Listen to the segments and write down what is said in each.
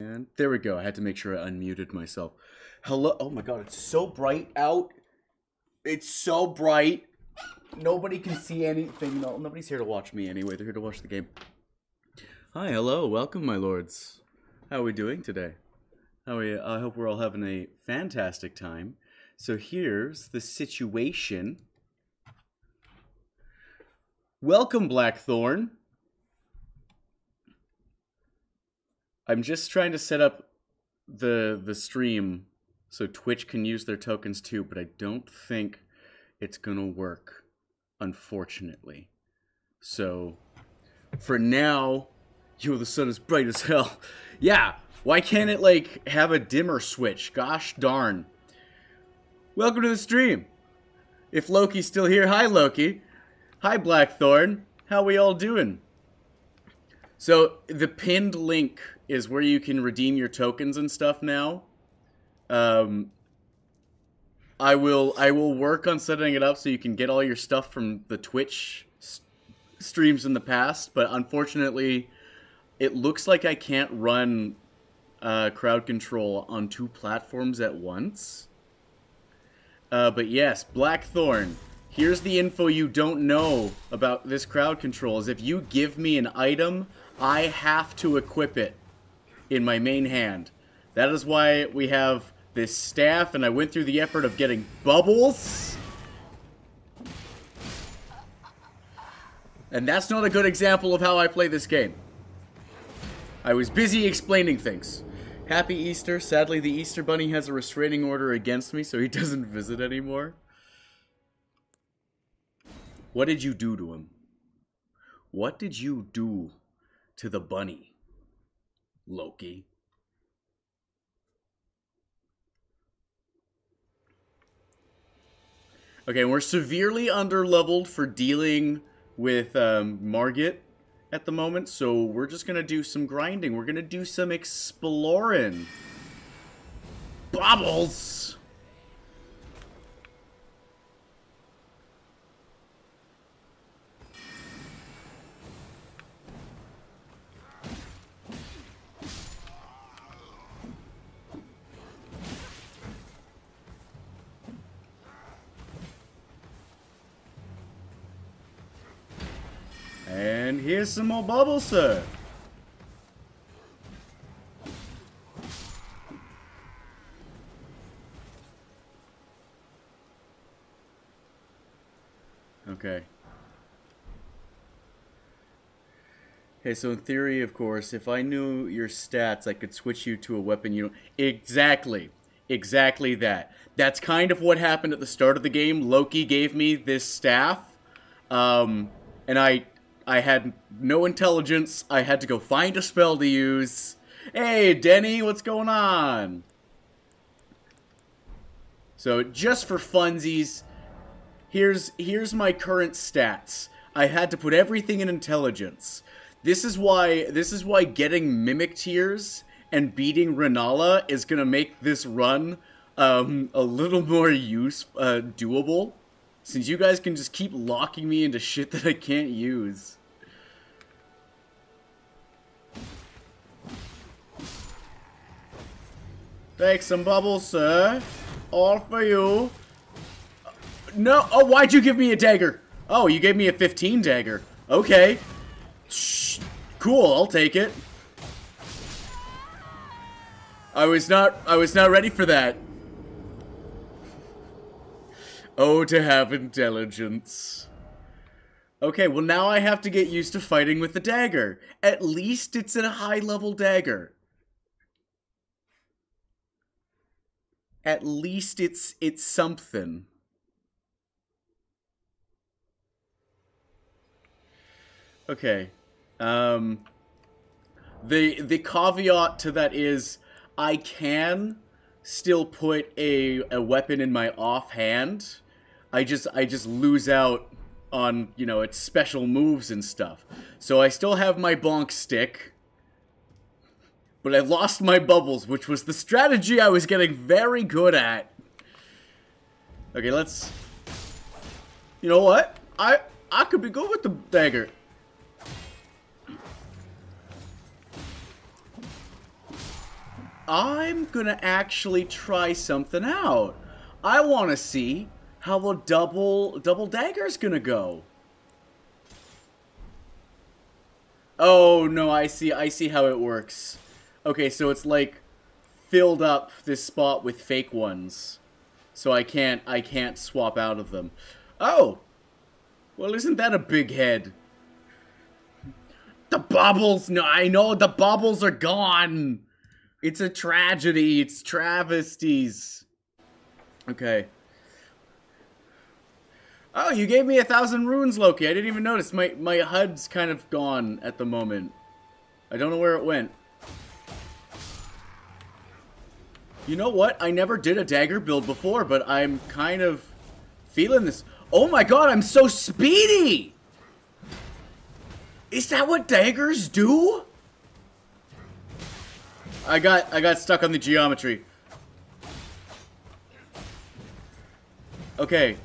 And there we go. I had to make sure I unmuted myself. Hello. Oh my god, it's so bright out. It's so bright. Nobody can see anything. No, nobody's here to watch me anyway. They're here to watch the game. Hi, hello, welcome, my lords. How are we doing today? How are you? I hope we're all having a fantastic time. So here's the situation. Welcome, Blackthorn. I'm just trying to set up the the stream so Twitch can use their tokens too, but I don't think it's gonna work, unfortunately. So for now, yo, the sun is bright as hell. Yeah, why can't it like have a dimmer switch? Gosh darn. Welcome to the stream. If Loki's still here, hi Loki. Hi Blackthorn. How we all doing? So the pinned link is where you can redeem your tokens and stuff now. Um, I will I will work on setting it up so you can get all your stuff from the Twitch st- streams in the past, but unfortunately, it looks like I can't run uh, crowd control on two platforms at once. Uh, but yes, Blackthorn. Here's the info you don't know about this crowd control: is if you give me an item, I have to equip it in my main hand. That is why we have this staff, and I went through the effort of getting bubbles. And that's not a good example of how I play this game. I was busy explaining things. Happy Easter. Sadly, the Easter Bunny has a restraining order against me, so he doesn't visit anymore. What did you do to him? What did you do to the bunny, Loki? Okay, we're severely underleveled for dealing with um, Margit at the moment, so we're just gonna do some grinding. We're gonna do some exploring. Bobbles! And here's some more bubbles, sir. Okay. Okay, so in theory, of course, if I knew your stats, I could switch you to a weapon you. Exactly. Exactly that. That's kind of what happened at the start of the game. Loki gave me this staff, um, and I I had no intelligence. I had to go find a spell to use. Hey, Denny, what's going on? So just for funsies, here's here's my current stats. I had to put everything in intelligence. This is why this is why getting mimic tears and beating Renala is gonna make this run um, a little more use uh, doable. Since you guys can just keep locking me into shit that I can't use. Take some bubbles, sir. All for you. No. Oh, why'd you give me a dagger? Oh, you gave me a 15 dagger. Okay. Shh. Cool, I'll take it. I was not I was not ready for that. Oh, to have intelligence. Okay, well now I have to get used to fighting with the dagger. At least it's a high level dagger. At least it's it's something. Okay. Um the the caveat to that is I can still put a a weapon in my offhand. I just I just lose out on, you know, its special moves and stuff. So I still have my bonk stick. But I lost my bubbles, which was the strategy I was getting very good at. Okay, let's... You know what? I I could be good with the dagger. I'm gonna actually try something out. I want to see how a double double dagger's gonna go. Oh no, I see. I see how it works. Okay, so it's like filled up this spot with fake ones, so I can't I can't swap out of them. Oh, well, isn't that a big head? The bubbles! No, I know the bubbles are gone. It's a tragedy. It's travesties. Okay. Oh, you gave me a thousand runes, Loki. I didn't even notice. My my HUD's kind of gone at the moment. I don't know where it went. You know what? I never did a dagger build before, but I'm kind of feeling this. Oh my god, I'm so speedy! Is that what daggers do? I got I got stuck on the geometry. Okay.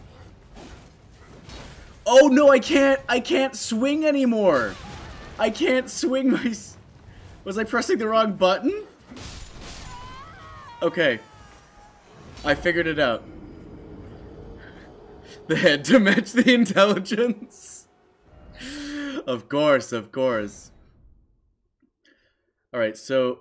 Oh no, I can't I can't swing anymore. I can't swing my Was I pressing the wrong button? Okay. I figured it out. The head to match the intelligence. of course, of course. Alright, so...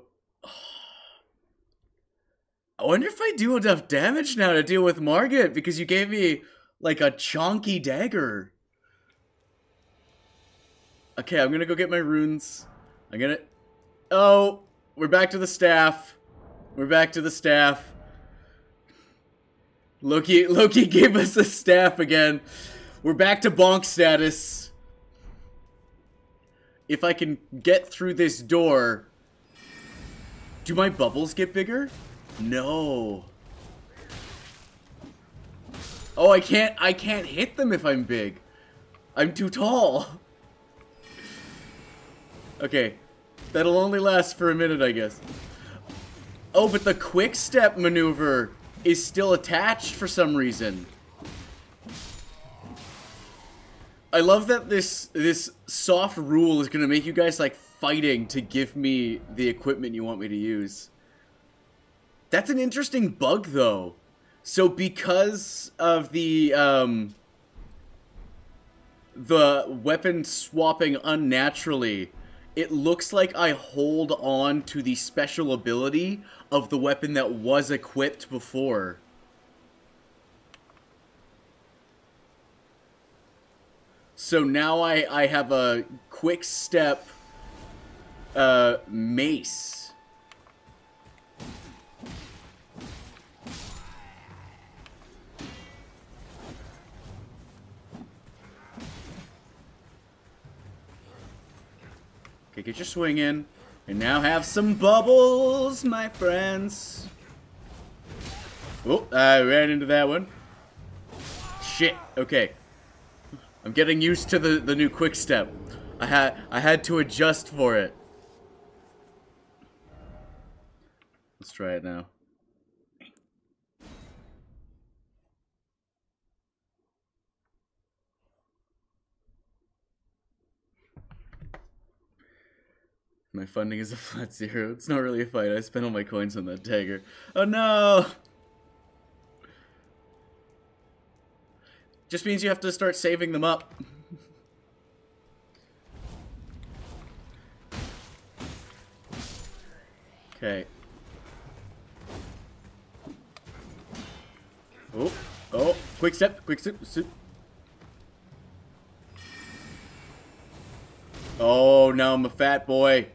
I wonder if I do enough damage now to deal with Margit, because you gave me, like, a chonky dagger. Okay, I'm gonna go get my runes. I'm gonna... Oh, we're back to the staff. We're back to the staff. Loki Loki gave us a staff again. We're back to bonk status. If I can get through this door... Do my bubbles get bigger? No. Oh, I can't I can't hit them if I'm big. I'm too tall. Okay. That'll only last for a minute, I guess. Oh, but the quick step maneuver is still attached for some reason. I love that this this soft rule is gonna make you guys like fighting to give me the equipment you want me to use. That's an interesting bug though. So because of the um the weapon swapping unnaturally, it looks like I hold on to the special ability of the weapon that was equipped before. So now I, I have a quick step uh, mace. Okay, get your swing in. And now have some bubbles, my friends. Oh, I ran into that one. Shit. Okay. I'm getting used to the, the new quick step. I had I had to adjust for it. Let's try it now. My funding is a flat zero. It's not really a fight. I spent all my coins on that dagger. Oh no! Just means you have to start saving them up. okay. Oh, oh, quick step, quick step, step. Oh, now I'm a fat boy.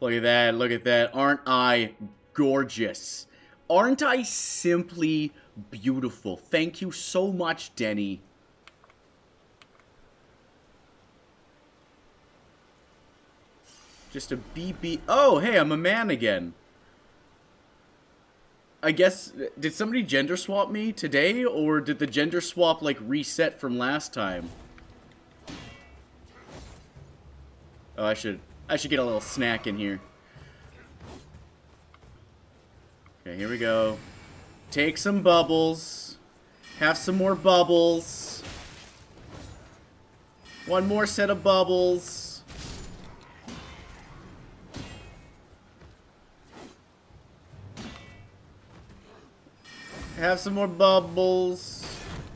Look at that, look at that. Aren't I gorgeous? Aren't I simply beautiful? Thank you so much, Denny. Just a BB. Oh, hey, I'm a man again. I guess, did somebody gender swap me today, or did the gender swap, like, reset from last time? Oh, I should I should get a little snack in here. Okay, here we go. Take some bubbles. Have some more bubbles. One more set of bubbles. Have some more bubbles.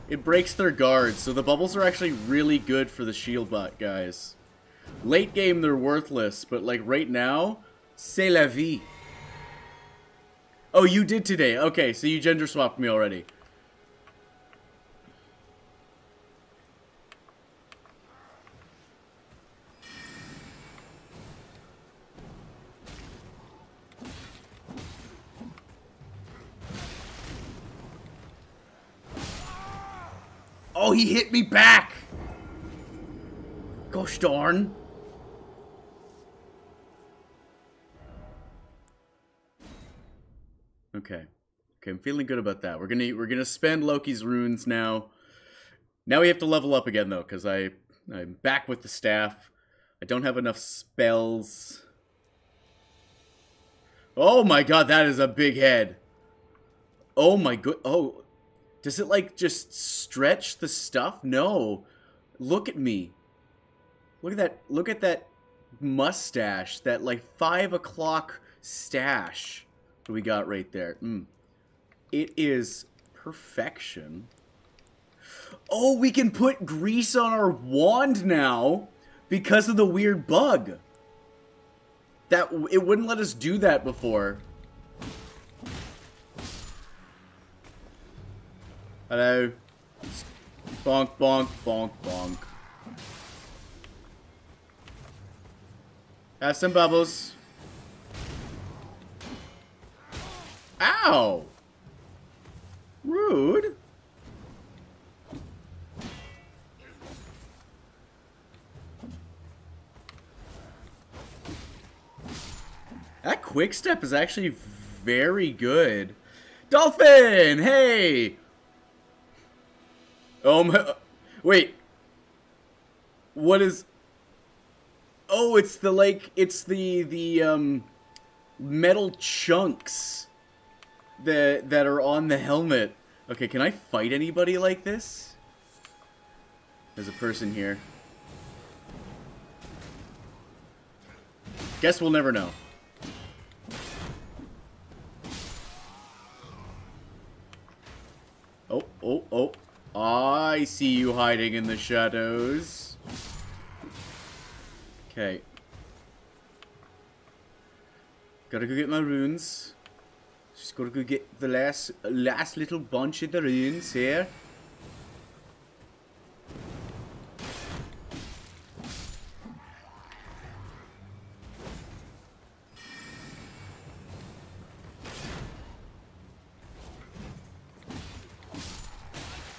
It breaks their guards, so the bubbles are actually really good for the shield bot guys. Late game, they're worthless, but like right now, c'est la vie. Oh, you did today. Okay, so you gender swapped me already. Oh, he hit me back! Gosh darn. Okay. Okay, I'm feeling good about that. We're gonna we're gonna spend Loki's runes now. Now we have to level up again though, because I I'm back with the staff. I don't have enough spells. Oh my god, that is a big head. Oh my good oh does it like just stretch the stuff? No. Look at me. Look at that look at that mustache, that like five o'clock stash we got right there. Mm. It is perfection. Oh, we can put grease on our wand now because of the weird bug. That it wouldn't let us do that before. Hello. Bonk, bonk, bonk, bonk. Have some bubbles. Ow! Rude. That quick step is actually very good. Dolphin! Hey! Oh my... Wait. What is... Oh, it's the, like, it's the, the, um, metal chunks that that are on the helmet. Okay, can I fight anybody like this? There's a person here. Guess we'll never know. Oh, oh, oh. I see you hiding in the shadows. Okay. Gotta go get my runes. Just gotta go get the last last little bunch of the runes here.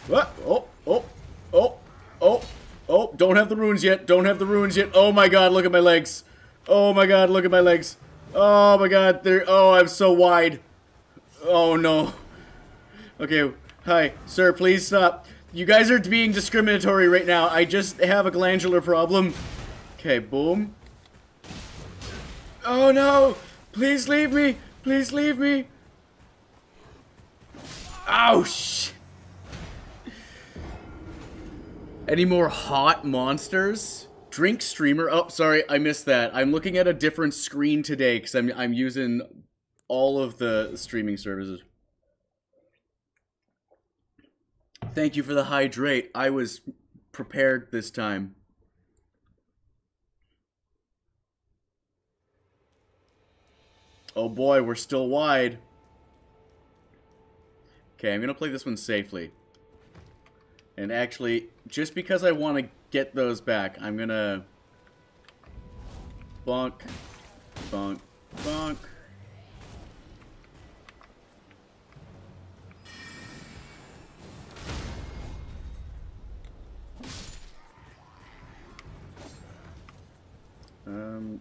Oh, oh, oh, oh, oh, don't have the runes yet. Don't have the runes yet. Oh my god, look at my legs. Oh my god, look at my legs. Oh my god, they're, oh, I'm so wide. Oh no. Okay, hi, sir, please stop. You guys are being discriminatory right now. I just have a glandular problem. Okay, boom. Oh no! Please leave me! Please leave me! Shit! Any more hot monsters? Drink streamer. Oh, sorry, I missed that. I'm looking at a different screen today because I'm I'm using all of the streaming services. Thank you for the hydrate. I was prepared this time. Oh boy, we're still wide. Okay, I'm going to play this one safely. And actually, just because I want to get those back, I'm going to... Bonk, bonk, bonk. Um,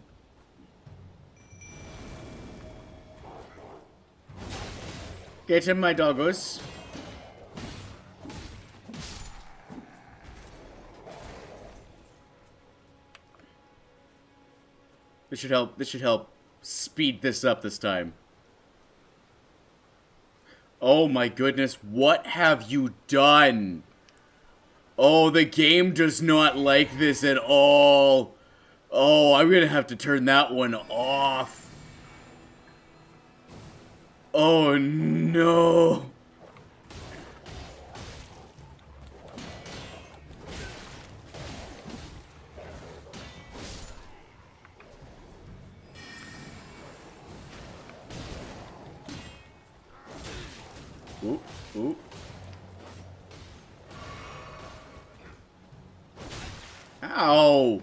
get him, my doggos. This should help. This should help speed this up this time. Oh my goodness, what have you done? Oh, the game does not like this at all. Oh, I'm gonna have to turn that one off. Oh no. Ooh, ooh. Ow!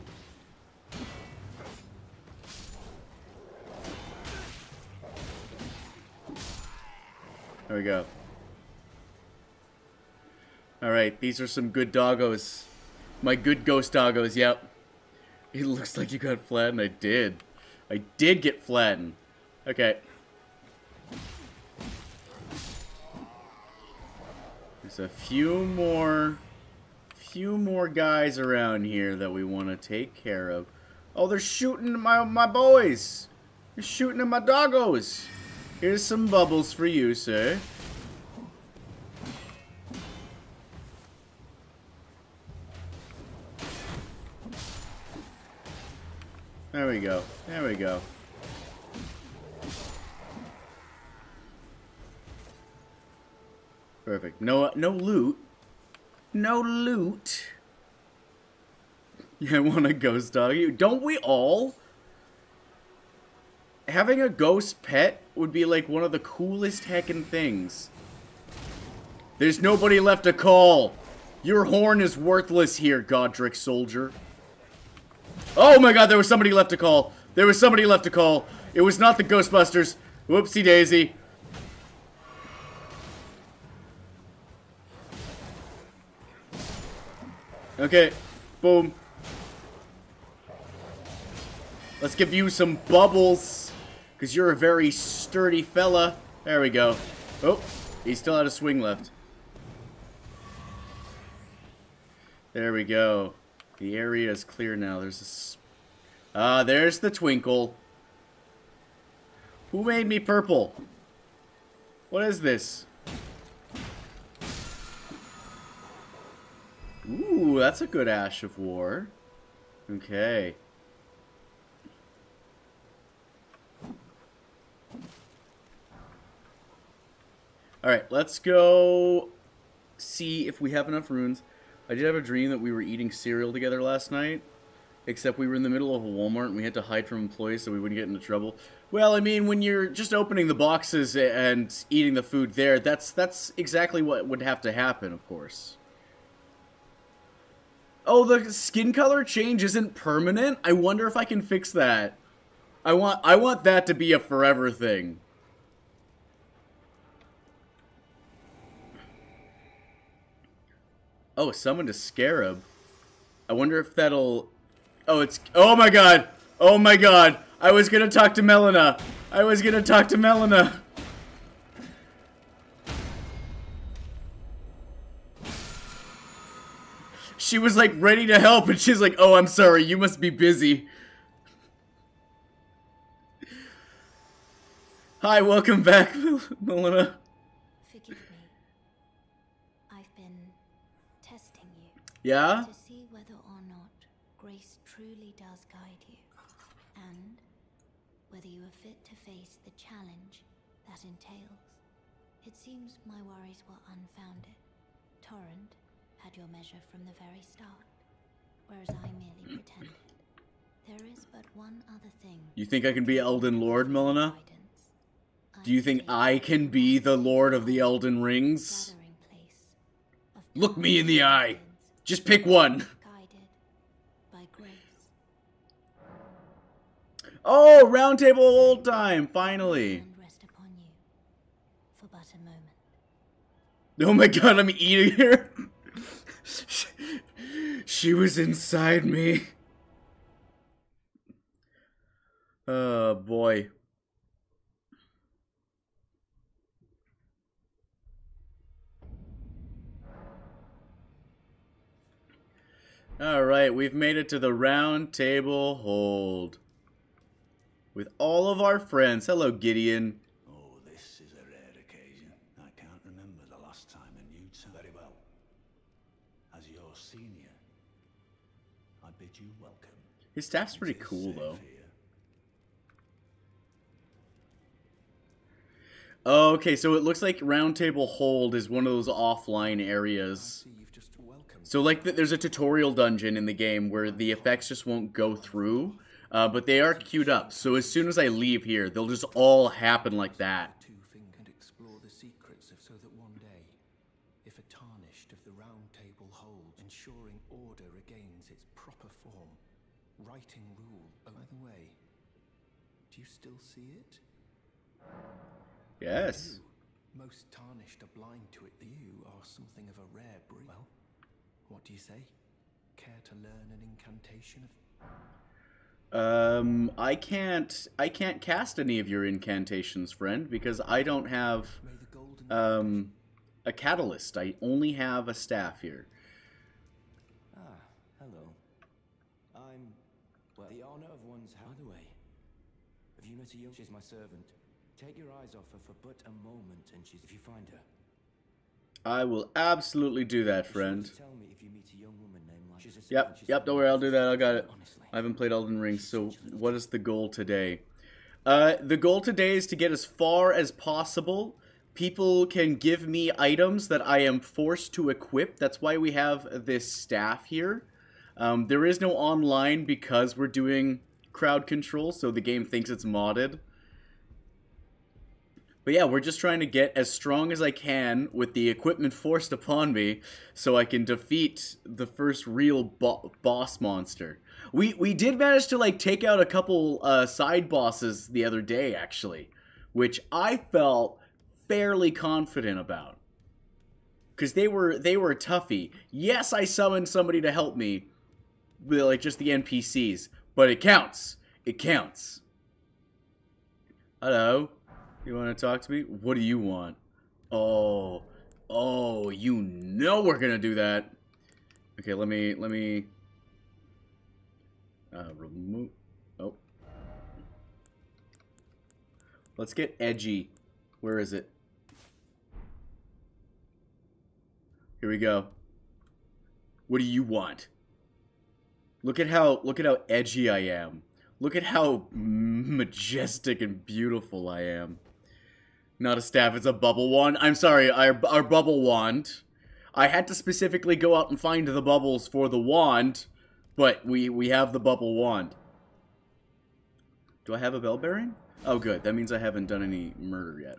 We go. Alright, these are some good doggos. My good ghost doggos, yep. It looks like you got flattened. I did. I did get flattened. Okay. There's a few more few more guys around here that we want to take care of. Oh, they're shooting my my boys. They're shooting at my doggos. Here's some bubbles for you, sir. There we go. There we go. Perfect. No, no loot. No loot. I want a ghost dog. You don't we all? Having a ghost pet would be like one of the coolest heckin' things. There's nobody left to call. Your horn is worthless here, Godrick soldier. Oh my god, there was somebody left to call. There was somebody left to call. It was not the Ghostbusters. Whoopsie daisy. Okay, boom. Let's give you some bubbles. Because you're a very sturdy fella. There we go. Oh, he still had a swing left. There we go. The area is clear now. There's a... Ah, uh, there's the twinkle. Who made me purple? What is this? Ooh, that's a good Ash of War. Okay. Alright, let's go see if we have enough runes. I did have a dream that we were eating cereal together last night. Except we were in the middle of a Walmart and we had to hide from employees so we wouldn't get into trouble. Well, I mean, when you're just opening the boxes and eating the food there, that's that's exactly what would have to happen, of course. Oh, the skin color change isn't permanent? I wonder if I can fix that. I want I want that to be a forever thing. Oh, summoned a scarab. I wonder if that'll... Oh, it's... Oh my god! Oh my god! I was gonna talk to Melina! I was gonna talk to Melina! She was like ready to help and she's like, oh, I'm sorry, you must be busy. Hi, welcome back, Melina. Yeah? To see whether or not grace truly does guide you, and whether you are fit to face the challenge that entails. It seems my worries were unfounded. Torrent had your measure from the very start, whereas I merely pretended. There is but one other thing. You think I can be Elden Lord, Melina? Do you think I can be the Lord of the Elden Rings? Look me in the eye! Just pick one. Oh, round table old time, finally. Oh my god, I'm eating her. she was inside me. Oh boy. All right, we've made it to the round table hold. With all of our friends. Hello, Gideon. Oh, this is a rare occasion. I can't remember the last time a you very well. As your senior, I bid you welcome. His staff's pretty cool, though. Okay, so it looks like Roundtable Hold is one of those offline areas. So like th- there's a tutorial dungeon in the game where the effects just won't go through, uh, but they are queued up. So as soon as I leave here, they'll just all happen like that. Two things and explore the secrets of so that one day, if a tarnished of the round table holds, ensuring order regains its proper form, writing rule. Oh, by the way, do you still see it? Yes. You, most tarnished are blind to it. You are something of a rare breed. Well, what do you say? Care to learn an incantation of Um, I can't I can't cast any of your incantations, friend, because I don't have May the golden um a catalyst. I only have a staff here. Ah, hello. I'm, well, the honor of one's house. By the way, have you met a young? She's my servant. Take your eyes off her for but a moment, and she's. If you find her, I will absolutely do that, friend. to Tell me if you meet a young woman named like. She's a servant, Yep, yep, don't worry, I'll do that. I got it. I haven't played Elden Ring, so what is the goal today? Uh, the goal today is to get as far as possible. People can give me items that I am forced to equip. That's why we have this staff here. Um, there is no online because we're doing crowd control, so the game thinks it's modded. But yeah, we're just trying to get as strong as I can with the equipment forced upon me so I can defeat the first real bo- boss monster. We we did manage to like take out a couple uh, side bosses the other day actually, which I felt fairly confident about. Cuz they were they were toughy. Yes, I summoned somebody to help me, like just the NPCs, but it counts. It counts. Hello. You want to talk to me? What do you want? Oh, oh, you know we're gonna do that. Okay, let me let me uh, remove. Oh, let's get edgy. Where is it? Here we go. What do you want? Look at how look at how edgy I am. Look at how majestic and beautiful I am. Not a staff, it's a bubble wand. I'm sorry, our, our bubble wand. I had to specifically go out and find the bubbles for the wand, but we, we have the bubble wand. Do I have a bell bearing? Oh, good. That means I haven't done any murder yet.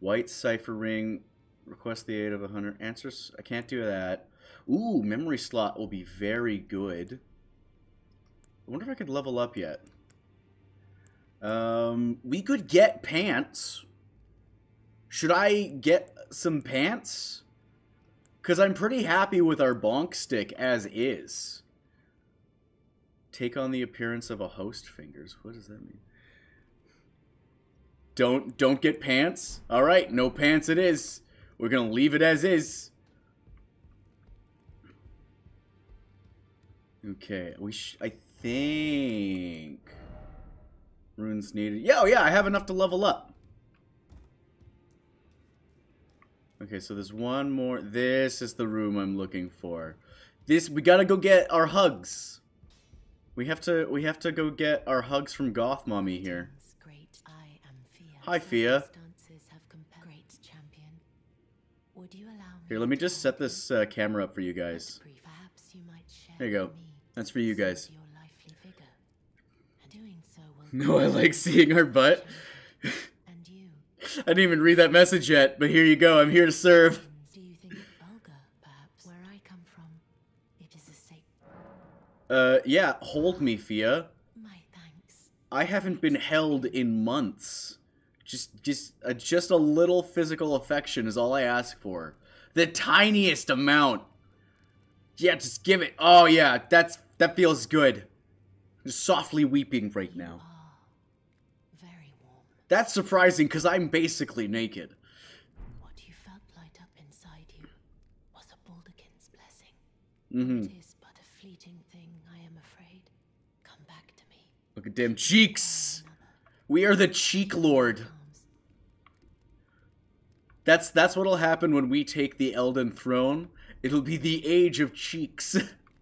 White cipher ring. Request the aid of a hunter. Answers. I can't do that. Ooh, memory slot will be very good. I wonder if I could level up yet. Um, we could get pants. Should I get some pants? Because I'm pretty happy with our bonk stick as is. Take on the appearance of a host fingers. What does that mean? Don't don't get pants. All right, no pants it is. We're going to leave it as is. Okay, we I think runes needed. Yeah, oh yeah, I have enough to level up. Okay, so there's one more. This is the room I'm looking for. This we gotta go get our hugs. We have to we have to go get our hugs from Goth Mommy here. Great, I am Fia. Hi, Fia. Circumstances have compelled- Great champion. Would you allow me Here, let me just set this uh, camera up for you guys. You might share There you go. That's for you guys. Your lively vigor. And doing so will No, I like seeing her butt. And you, I didn't even read that message yet, but here you go. I'm here to serve. do you think it vulgar? Perhaps where I come from, it is a safe. Uh, yeah, hold me, Fia. My thanks. I haven't been held in months. Just, just, uh, just a little physical affection is all I ask for. The tiniest amount. Yeah, just give it. Oh yeah, that's that feels good. Just softly weeping right now. That's surprising because I'm basically naked. What you felt light up inside you was a Baldachin's blessing. Mm-hmm. It is but a fleeting thing, I am afraid. Come back to me. Look at them cheeks. We are the cheek lord. That's that's what'll happen when we take the Elden throne. It'll be the age of cheeks.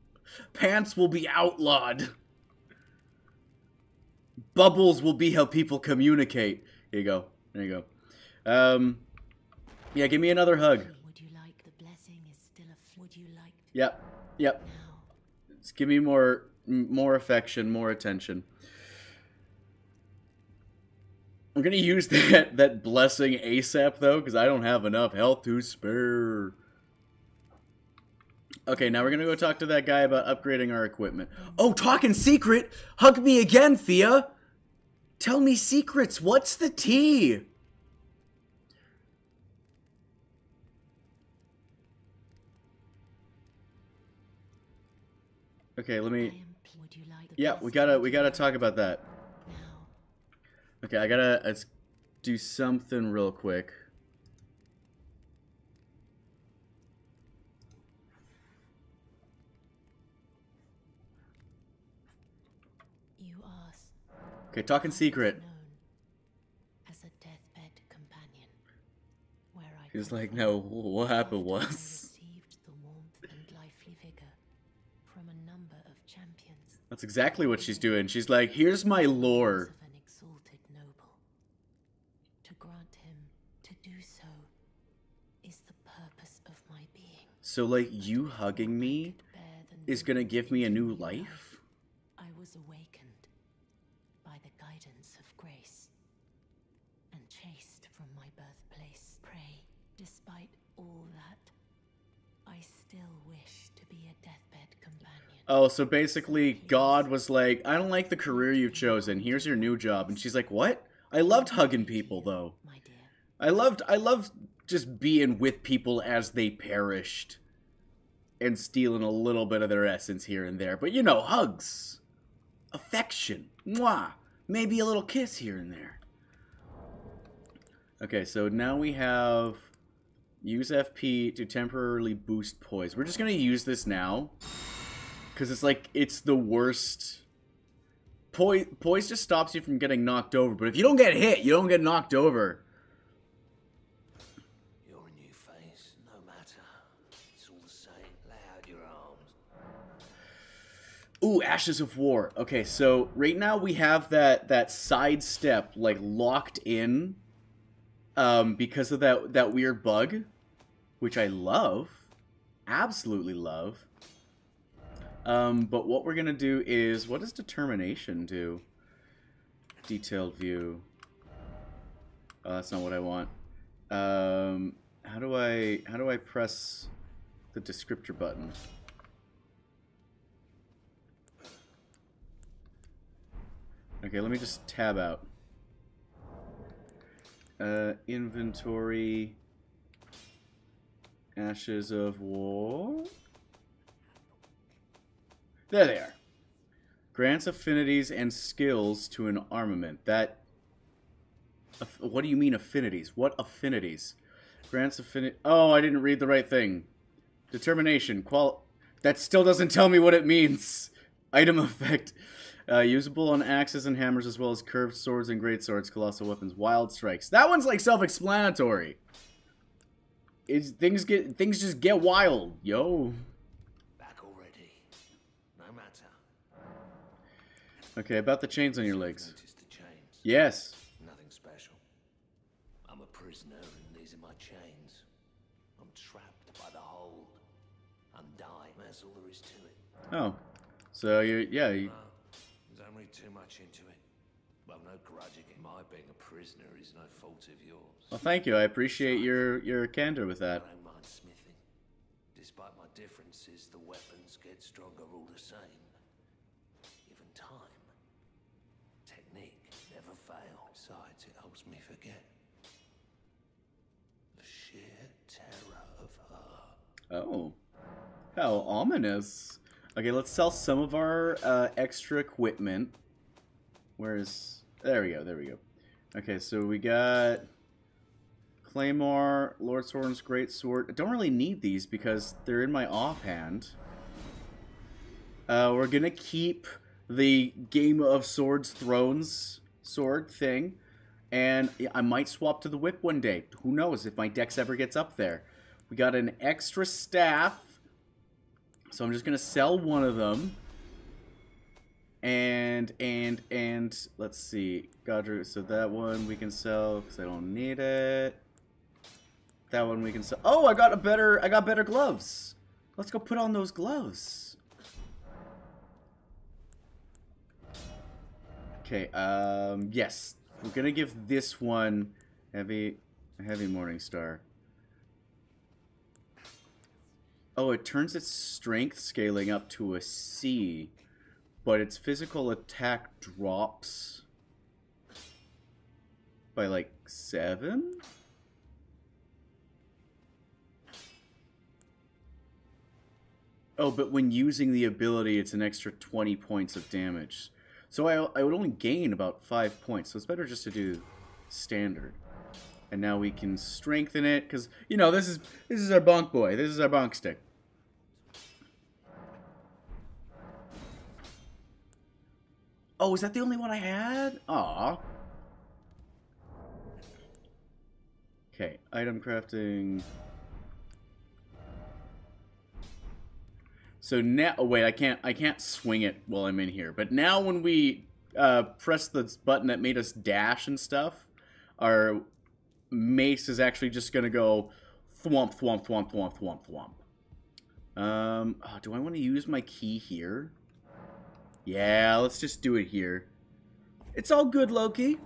Pants will be outlawed. Bubbles will be how people communicate. Here you go. There you go. Um, yeah, give me another hug. Would you like the blessing is still a would you like Yep. Yep. now? Just give me more more affection, more attention. I'm gonna use that that blessing ASAP though, because I don't have enough health to spare. Okay, now we're gonna go talk to that guy about upgrading our equipment. Oh, talking secret! Hug me again, Fia! Tell me secrets, what's the tea? Okay, let me am pl- would you like the Yeah, we gotta we gotta talk about that. Okay, I gotta let's do something real quick. Okay, talking secret. known as a deathbed companion. Where I He's like, no, what happened was. received the warmth and lively vigor from a number of champions. That's exactly what she's doing. She's like, here's my lore. Of an exalted noble. To grant him to do so is the purpose of my being. So like you hugging me is gonna give me a new life? Oh, so basically God was like, I don't like the career you've chosen. Here's your new job. And she's like, What? I loved hugging people though. My dear, I loved I loved just being with people as they perished and stealing a little bit of their essence here and there. But you know, hugs, affection, mwah, maybe a little kiss here and there. Okay, so now we have use FP to temporarily boost poise. We're just going to use this now cuz it's like it's the worst Poise, poise just stops you from getting knocked over, but if you don't get hit, you don't get knocked over. You're new face, no matter. It's all the same. Lay out your arms. Ooh, Ashes of War. Okay, so right now we have that that side step like locked in um because of that that weird bug, which I love. Absolutely love. Um but what we're going to do is what does determination do? Detailed view. Oh, that's not what I want. Um how do I how do I press the descriptor button? Okay, let me just tab out. Uh, inventory. Ashes of War. There they are. Grants affinities and skills to an armament. That. What do you mean affinities? What affinities? Grants affinity. Oh, I didn't read the right thing. Determination. Qual. That still doesn't tell me what it means. Item effect. Uh, usable on axes and hammers as well as curved swords and great swords, colossal weapons, wild strikes. That one's like self-explanatory. Is things get things just get wild, yo. Okay, about the chains on your legs. Notice the chains. Yes. Nothing special. I'm a prisoner and these are my chains. I'm trapped by the hold. I'm dying. That's all there is to it. Oh. So you yeah, you, No, don't read too much into it. Well, no grudge against my being a prisoner is no fault of yours. Well, thank you. I appreciate your your candor with that. I don't mind smithing. Despite my differences, the weapons get stronger all the same. Given time. Technique never fail. Besides, it helps me forget. The sheer terror of her. Oh. How ominous. Okay, let's sell some of our uh, extra equipment. Where's... There we go, there we go. Okay, so we got... Claymore, Lordsworn's Great Sword. I don't really need these because they're in my offhand. Uh, we're gonna keep the Game of Swords Thrones sword thing. And I might swap to the whip one day. Who knows if my dex ever gets up there. We got an extra staff So I'm just gonna sell one of them. And, and, and, let's see. Godru, so that one we can sell because I don't need it. That one we can sell. Oh, I got a better, I got better gloves. Let's go put on those gloves. Okay, um, yes. We're gonna give this one heavy, heavy morning star. Oh, it turns its strength scaling up to a C, but its physical attack drops by like seven? Oh, but when using the ability, it's an extra 20 points of damage. So I, I would only gain about 5 points, so it's better just to do standard. And now we can strengthen it, because, you know, this is this is our bonk boy. This is our bonk stick. Oh, is that the only one I had? Aw. Okay, item crafting. So now, oh wait, I can't, I can't swing it while I'm in here. But now, when we uh, press the button that made us dash and stuff, our mace is actually just gonna go thwomp, thwomp, thwomp, thwomp, thwomp, thwomp. Um, oh, do I want to use my key here? Yeah, let's just do it here. It's all good, Loki.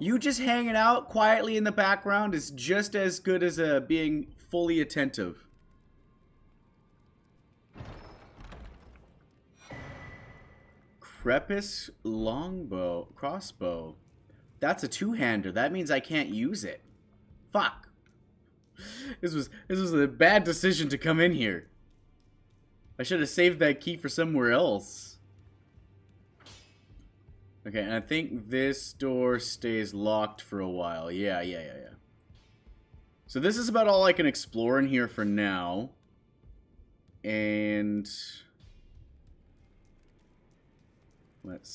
You just hanging out quietly in the background is just as good as uh, being fully attentive. Crepus longbow, crossbow. That's a two-hander. That means I can't use it. Fuck. This was this was a bad decision to come in here. I should have saved that key for somewhere else. Okay, and I think this door stays locked for a while. Yeah, yeah, yeah, yeah. So this is about all I can explore in here for now. And... Let's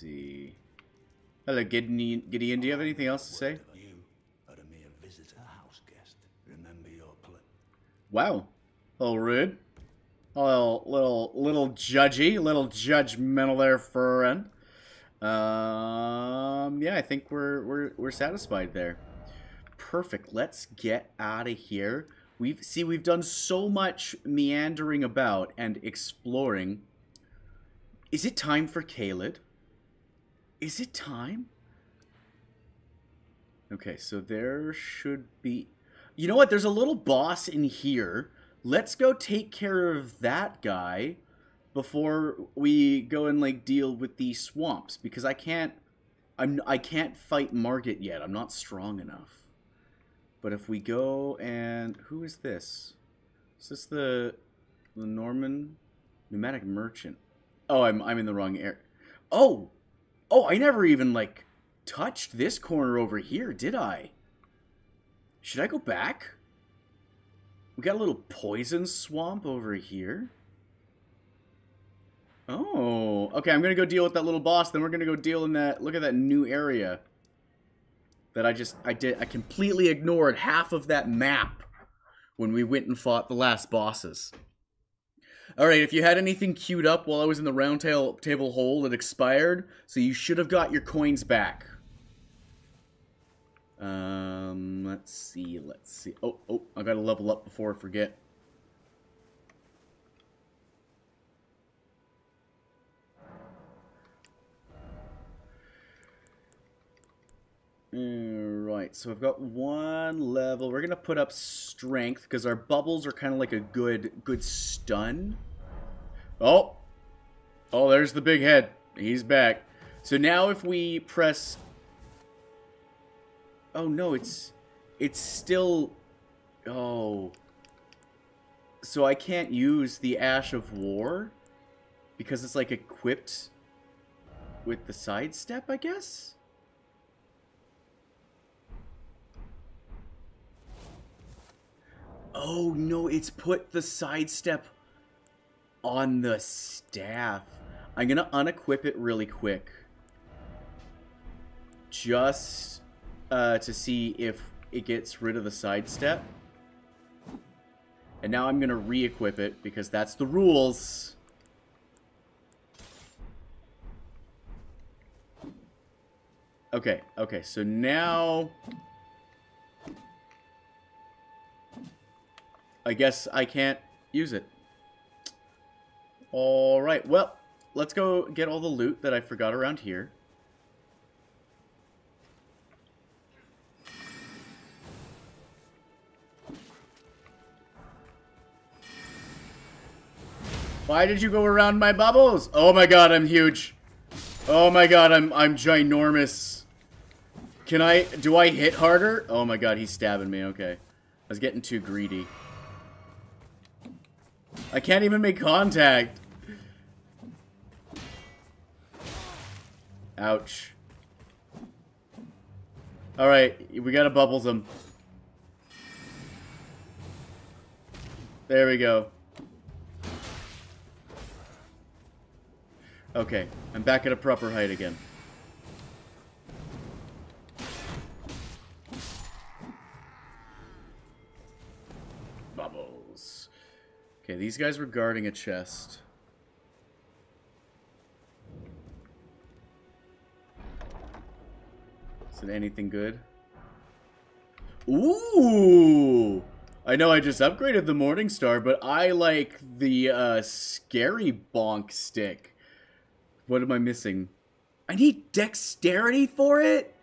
see... Hello, Gideon. Gideon, do you have anything else to say? You are a mere visitor, house guest. Remember your pl- Wow. A little rude. A little, little, little judgy, a little judgmental there for a um, yeah, I think we're we're we're satisfied there. Perfect. Let's get out of here. We've see we've done so much meandering about and exploring. Is it time for Caelid? Is it time? Okay, so there should be You know what? There's a little boss in here. Let's go take care of that guy before we go and like deal with these swamps because I can't I'm I can't fight Margit yet. I'm not strong enough. But if we go and who is this? Is this the the Norman pneumatic merchant? Oh, I'm I'm in the wrong area. Oh. Oh, I never even like touched this corner over here, did I? Should I go back? We got a little poison swamp over here. Oh, okay. I'm gonna go deal with that little boss. Then we're gonna go deal in that. Look at that new area. That I just I did. I completely ignored half of that map when we went and fought the last bosses. All right. If you had anything queued up while I was in the round table table hole, it expired. So you should have got your coins back. Um. Let's see. Let's see. Oh, oh. I gotta level up before I forget. Right, so we've got one level. We're gonna put up strength because our bubbles are kind of like a good, good stun. Oh, oh, there's the big head. He's back. So now if we press, oh no, it's, it's still, oh, so I can't use the Ash of War because it's like equipped with the sidestep, I guess. Oh no, it's put the sidestep on the staff. I'm gonna unequip it really quick. Just uh, to see if it gets rid of the sidestep. And now I'm going to re-equip it because that's the rules. Okay, okay, so now... I guess I can't use it. Alright, well, let's go get all the loot that I forgot around here. Why did you go around my bubbles? Oh my god, I'm huge. Oh my god, I'm I'm ginormous. Can I do I hit harder? Oh my god, he's stabbing me. Okay. I was getting too greedy. I can't even make contact. Ouch. Alright, we gotta bubbles him. There we go. Okay, I'm back at a proper height again. Okay, these guys were guarding a chest. Is it anything good? Ooh! I know I just upgraded the Morning Star, but I like the uh, Scary Bonk stick. What am I missing? I need dexterity for it?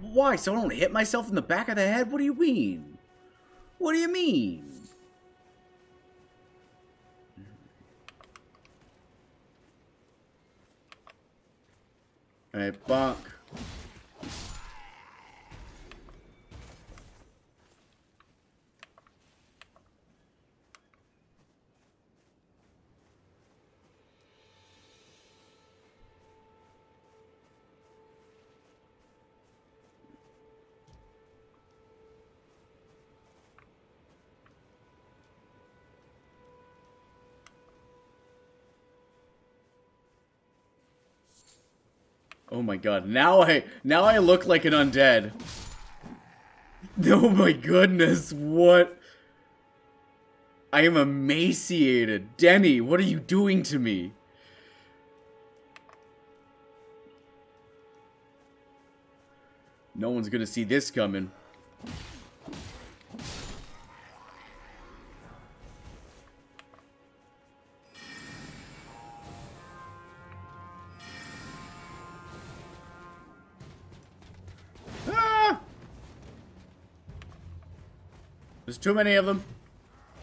Why? So I don't hit myself in the back of the head? What do you mean? What do you mean? Alright, bonk. Oh my god, now I now I look like an undead. Oh my goodness, what? I am emaciated. Denny, what are you doing to me? No one's gonna see this coming. There's too many of them.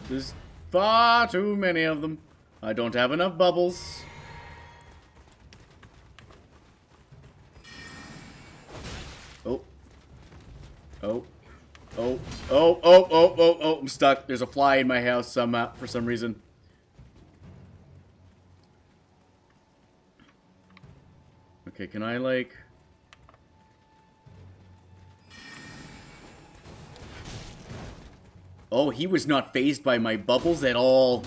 There's far too many of them. I don't have enough bubbles. Oh. Oh. Oh. Oh, oh, oh, oh, oh, I'm stuck. There's a fly in my house somehow, uh, for some reason. Okay, can I, like... Oh, he was not phased by my bubbles at all.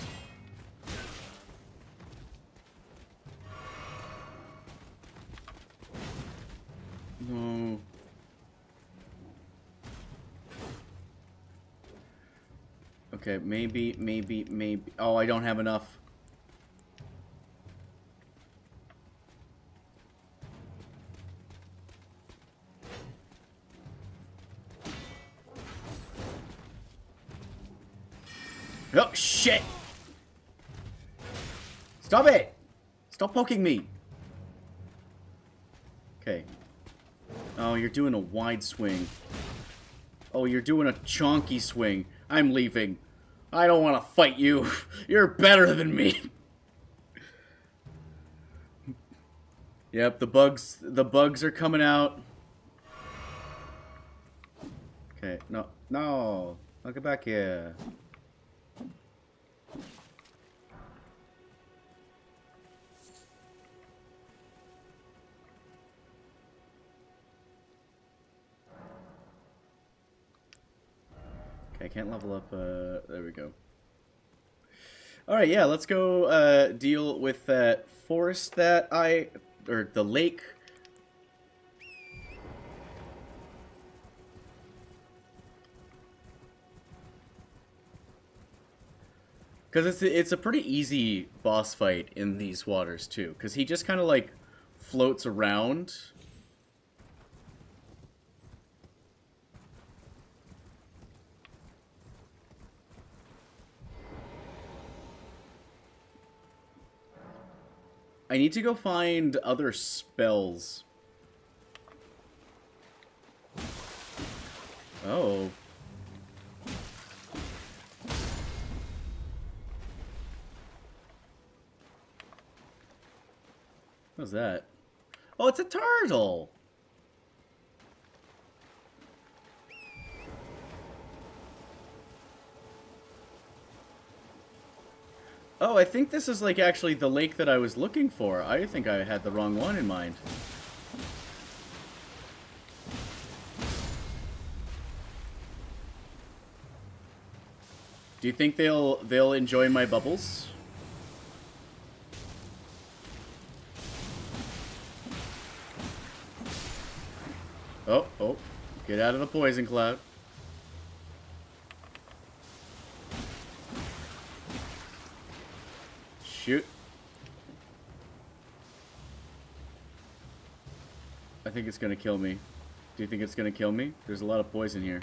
No. Okay, maybe, maybe, maybe. Oh, I don't have enough. Stop it! Stop poking me! Okay. Oh, you're doing a wide swing. Oh, you're doing a chonky swing. I'm leaving. I don't want to fight you. You're better than me. yep, the bugs the bugs are coming out. Okay, no. No. I'll get back here. Okay, I can't level up, uh, there we go. Alright, yeah, let's go, uh, deal with that forest that I, or the lake. Because it's it's a pretty easy boss fight in these waters too. Because he just kind of like floats around. I need to go find other spells. Oh. What's that? Oh, it's a turtle! Oh, I think this is like actually the lake that I was looking for. I think I had the wrong one in mind. Do you think they'll they'll enjoy my bubbles? Oh, oh. Get out of the poison cloud. Shoot. I think it's gonna kill me. Do you think it's gonna kill me? There's a lot of poison here.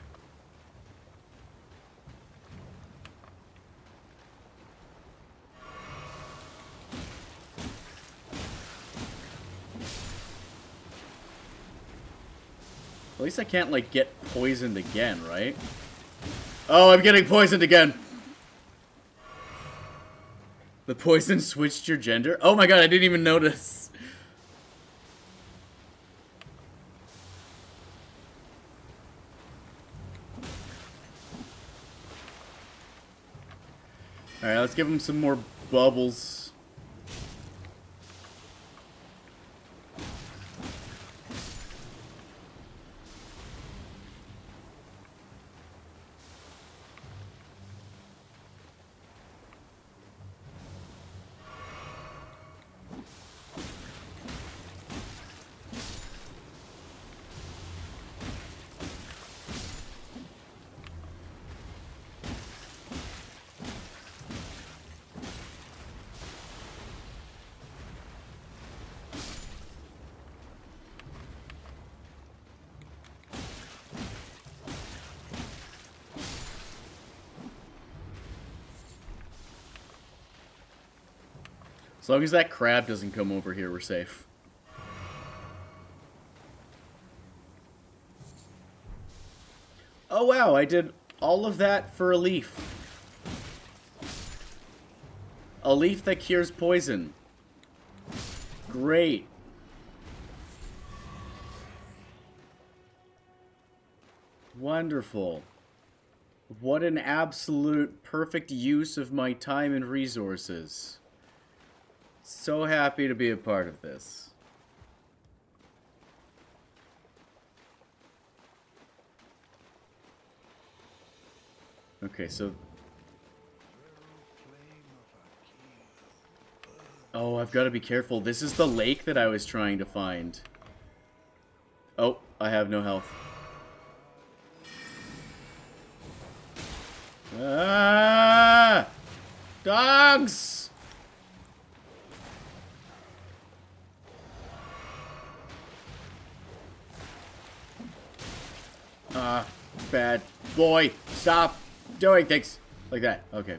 At least I can't, like, get poisoned again, right? Oh, I'm getting poisoned again! The poison switched your gender? Oh my god, I didn't even notice. Alright, let's give him some more bubbles. As long as that crab doesn't come over here, we're safe. Oh wow, I did all of that for a leaf. A leaf that cures poison. Great. Wonderful. What an absolute perfect use of my time and resources. So happy to be a part of this. Okay, so... Oh, I've got to be careful. This is the lake that I was trying to find. Oh, I have no health. Ah! Dogs! Uh, bad boy. Stop doing things like that. Okay.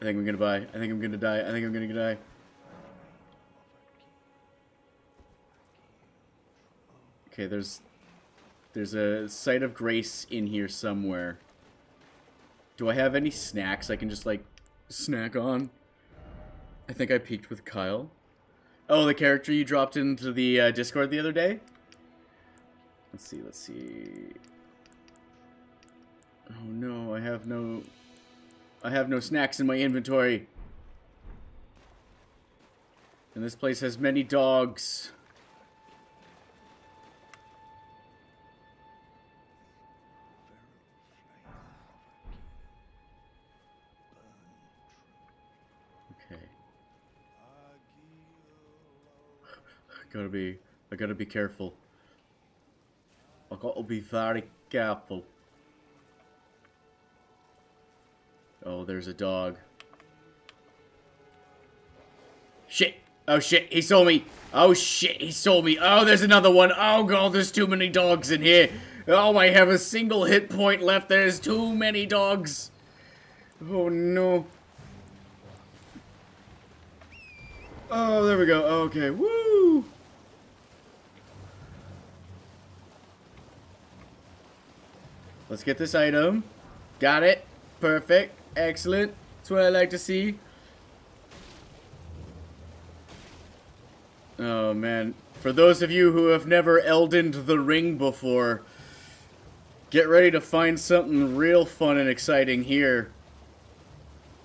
I think I'm gonna buy. I think I'm gonna die. I think I'm gonna die. Okay, there's there's a site of grace in here somewhere. Do I have any snacks I can just like snack on? I think I peaked with Kyle. Oh, the character you dropped into the uh, Discord the other day? Let's see, let's see. Oh no, I have no... I have no snacks in my inventory. And this place has many dogs. Gotta be, I gotta be careful. I'll got to be very careful. Oh, there's a dog. Shit! Oh shit, he saw me! Oh shit, he saw me! Oh, there's another one! Oh god, there's too many dogs in here! Oh, I have a single hit point left. There's too many dogs. Oh no. Oh, there we go. Okay, woo! Let's get this item. Got it. Perfect. Excellent. That's what I like to see. Oh, man. For those of you who have never Eldened the Ring before, get ready to find something real fun and exciting here.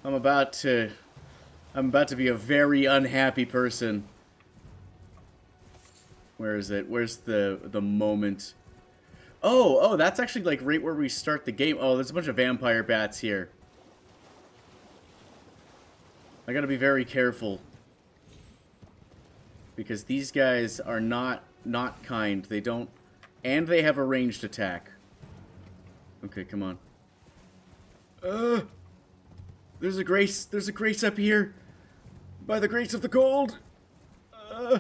I'm about to... I'm about to be a very unhappy person. Where is it? Where's the the moment? Oh, oh, that's actually like right where we start the game. Oh, there's a bunch of vampire bats here. I gotta be very careful. Because these guys are not, not kind. They don't... And they have a ranged attack. Okay, come on. Uh, there's a grace. There's a grace up here. By the grace of the gold. Uh.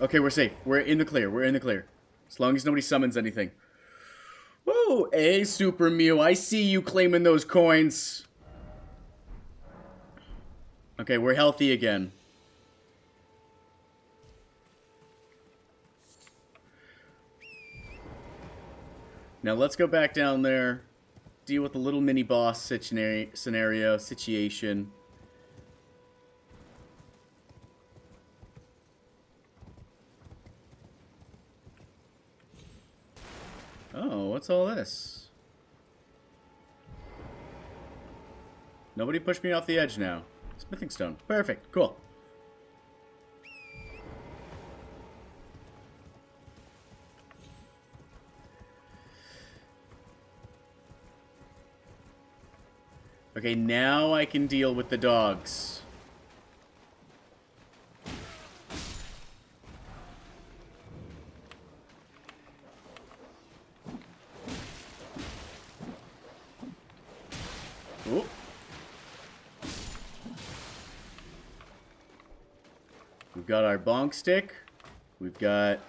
Okay, we're safe. We're in the clear. We're in the clear. As long as nobody summons anything. Whoa, hey, Super Mew. I see you claiming those coins. Okay, we're healthy again. Now let's go back down there, deal with the little mini boss scenario, situation. Oh, what's all this? Nobody pushed me off the edge now. Smithing stone. Perfect. Cool. Okay, now I can deal with the dogs. Ooh. We've stick. We've got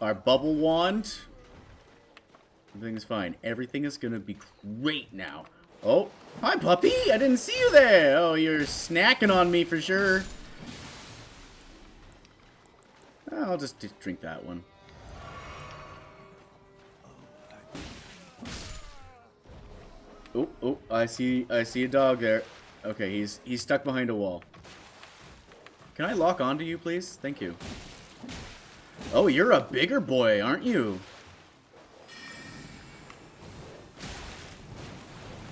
our bubble wand. Everything's fine. Everything is gonna be great now. Oh, hi puppy! I didn't see you there! Oh, you're snacking on me for sure. I'll just drink that one. Oh, oh, I see I see a dog there. Okay, he's he's stuck behind a wall. Can I lock onto you, please? Thank you. Oh, you're a bigger boy, aren't you?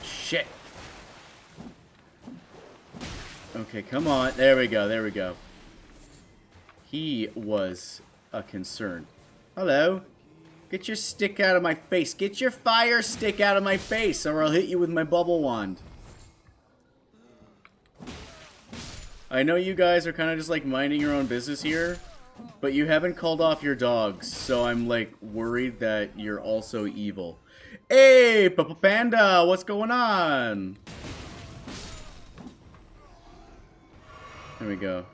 Shit. Okay, come on. There we go, there we go. He was a concern. Hello? Get your stick out of my face. Get your fire stick out of my face, or I'll hit you with my bubble wand. I know you guys are kind of just like minding your own business here, but you haven't called off your dogs, so I'm like worried that you're also evil. Hey, Papa Panda, what's going on? There we go.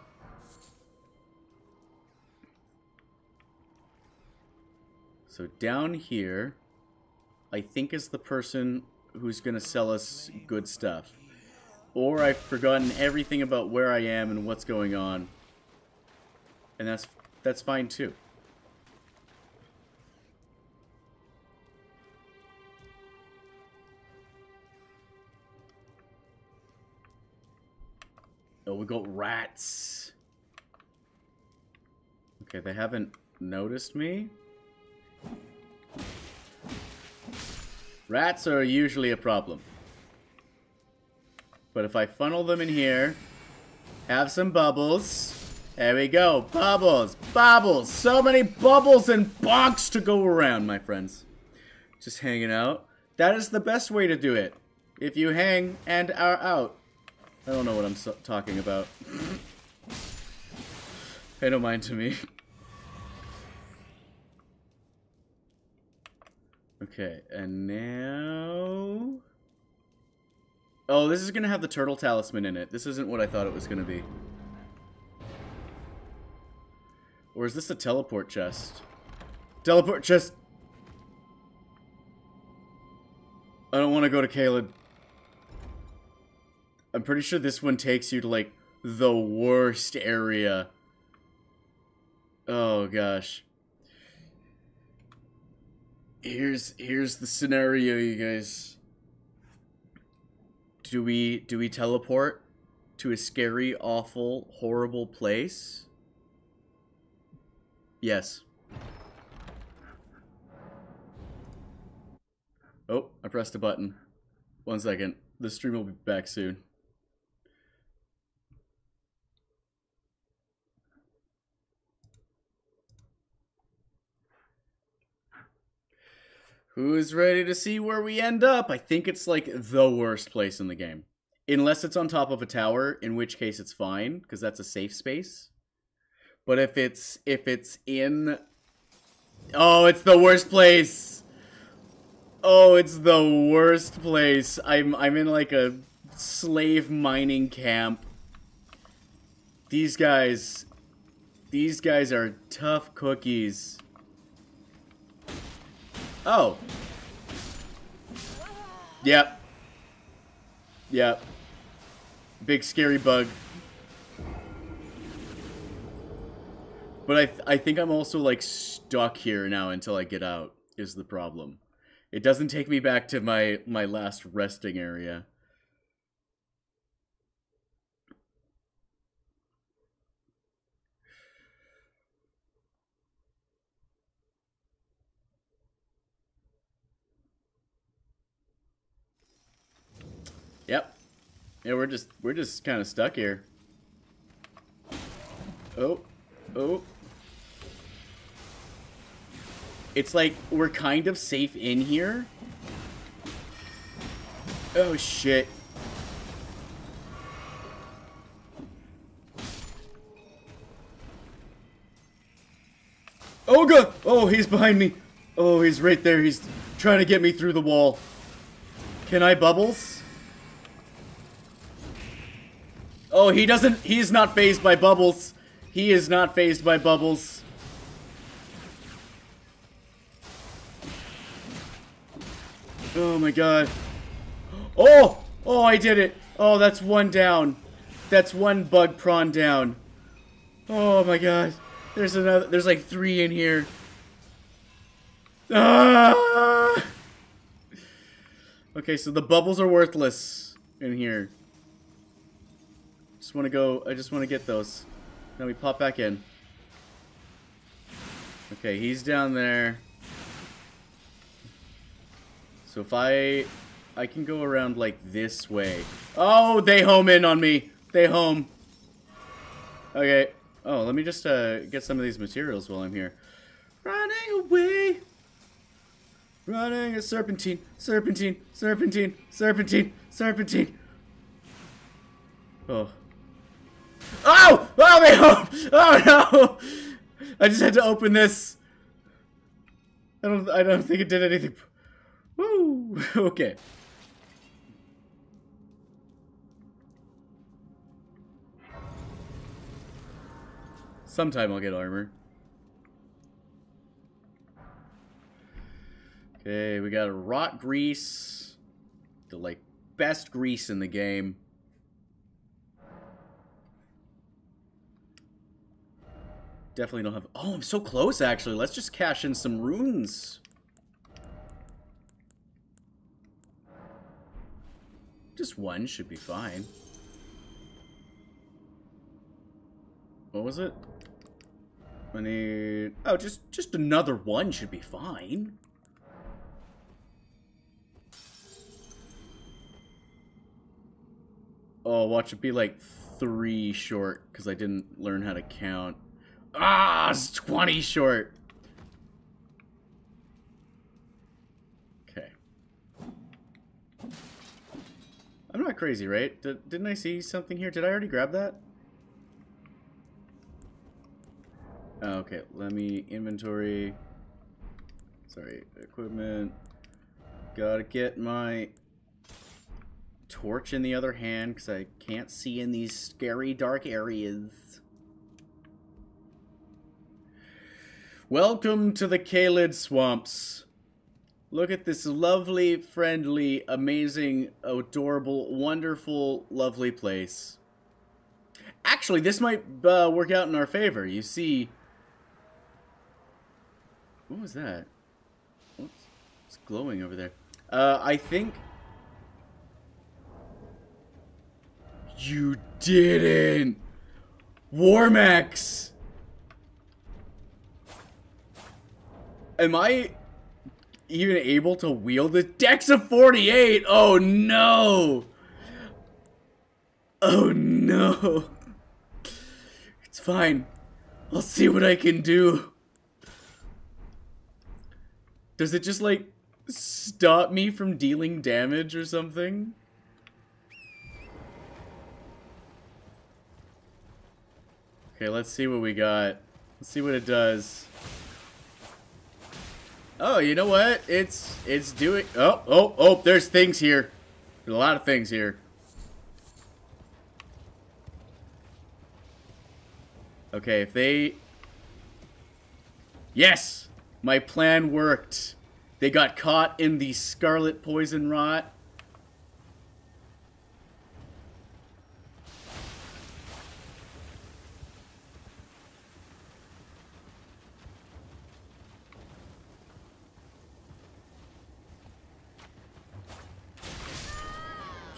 So down here, I think is the person who's going to sell us good stuff. Or I've forgotten everything about where I am and what's going on. And that's that's fine too. Oh, we got rats. Okay, they haven't noticed me. Rats are usually a problem. But if I funnel them in here, have some bubbles. There we go. Bubbles. Bubbles. So many bubbles and bonks to go around, my friends. Just hanging out. That is the best way to do it. If you hang and are out. I don't know what I'm so talking about. Pay no mind to me. Okay, and now... Oh, this is gonna have the turtle talisman in it. This isn't what I thought it was gonna be. Or is this a teleport chest? Teleport chest! I don't want to go to Caelid. I'm pretty sure this one takes you to, like, the worst area. Oh, gosh. Here's, here's the scenario, you guys. Do we, do we teleport to a scary, awful, horrible place? Yes. Oh, I pressed a button. One second. The stream will be back soon. Who's ready to see where we end up? I think it's like the worst place in the game. Unless it's on top of a tower, in which case it's fine, because that's a safe space. But if it's if it's in Oh, it's the worst place. Oh, it's the worst place. I'm I'm in like a slave mining camp. These guys these guys are tough cookies. Oh. Yep. Yep. Big scary bug. But I, th I think I'm also, like, stuck here now until I get out, is the problem. It doesn't take me back to my, my last resting area. Yep. Yeah, we're just we're just kind of stuck here. Oh. Oh. It's like we're kind of safe in here. Oh shit. Oh god! Oh, he's behind me. Oh, he's right there. He's trying to get me through the wall. Can I bubbles? Oh, he doesn't, he's not fazed by bubbles. He is not fazed by bubbles. Oh my god. Oh! Oh, I did it. Oh, that's one down. That's one bug prawn down. Oh my god. There's another, there's like three in here. Ah! Okay, so the bubbles are worthless in here. Just want to go, I just want to get those. Now we pop back in. Okay, he's down there. So if I... I can go around, like, this way. Oh, they home in on me! They home. Okay. Oh, let me just uh, get some of these materials while I'm here. Running away! Running a serpentine, serpentine, serpentine, serpentine, serpentine. Oh. Oh! Oh, they home! Oh no! I just had to open this. I don't. I don't think it did anything. Woo! okay. Sometime I'll get armor. Okay, we got a rot grease. The like best grease in the game. Definitely don't have... Oh, I'm so close, actually. Let's just cash in some runes. Just one should be fine. What was it? I need... Oh, just, just another one should be fine. Oh, watch it be like three short because I didn't learn how to count. Ah, it's 20 short. Okay. I'm not crazy, right? D didn't I see something here? Did I already grab that? Oh, okay, let me inventory. Sorry, equipment. Gotta get my torch in the other hand because I can't see in these scary dark areas. Welcome to the Caelid Swamps. Look at this lovely, friendly, amazing, adorable, wonderful, lovely place. Actually, this might uh, work out in our favor. You see... What was that? It's glowing over there. Uh, I think... You didn't! Warmax! Am I even able to wield the Dex of 48? Oh no! Oh no! It's fine. I'll see what I can do. Does it just like stop me from dealing damage or something? Okay, let's see what we got. Let's see what it does. Oh, you know what? It's it's doing. Oh, oh, oh! There's things here. There's a lot of things here. Okay, if they. Yes, my plan worked. They got caught in the scarlet poison rot.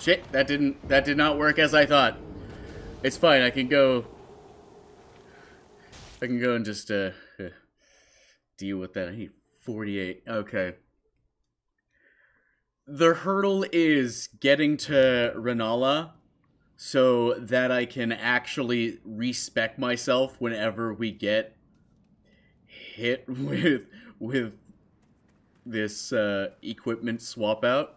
Shit, that didn't that did not work as I thought. It's fine, I can go I can go and just uh deal with that. I need 48. Okay. The hurdle is getting to Rennala so that I can actually respec myself whenever we get hit with with this uh, equipment swap out.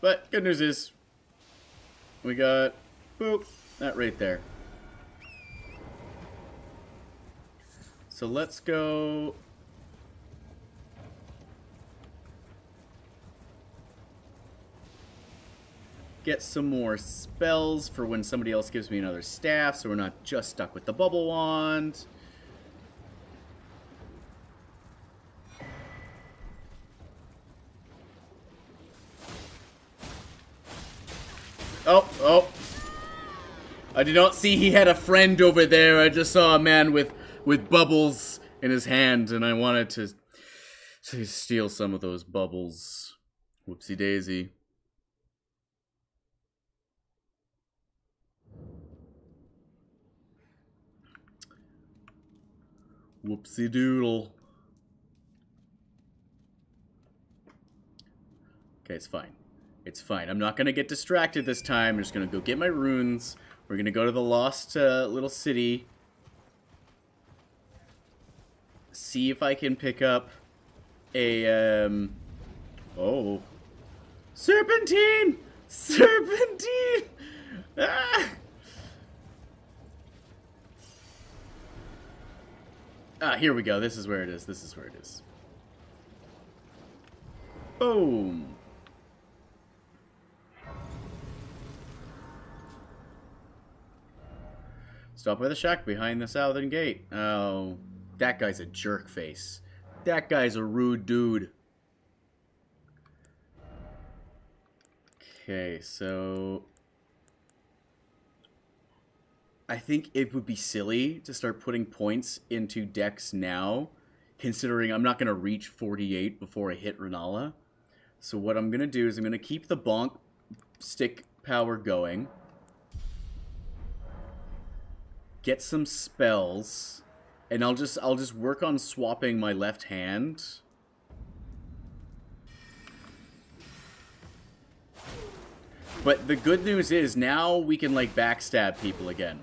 But good news is, we got, boop, that right there. So let's go... Get some more spells for when somebody else gives me another staff, so we're not just stuck with the bubble wand. I did not see he had a friend over there. I just saw a man with, with bubbles in his hand, and I wanted to, to steal some of those bubbles. Whoopsie daisy. Whoopsie doodle. Okay, it's fine. It's fine. I'm not going to get distracted this time. I'm just going to go get my runes. We're going to go to the lost uh, little city. See if I can pick up a, um... Oh. Serpentine! Serpentine! Ah! Ah, here we go. This is where it is. This is where it is. Boom. Stop by the shack behind the southern gate. Oh, that guy's a jerk face. That guy's a rude dude. Okay, so... I think it would be silly to start putting points into dex now, considering I'm not going to reach 48 before I hit Rennala. So what I'm going to do is I'm going to keep the bonk stick power going get some spells, and I'll just I'll just work on swapping my left hand. But the good news is now we can like backstab people again.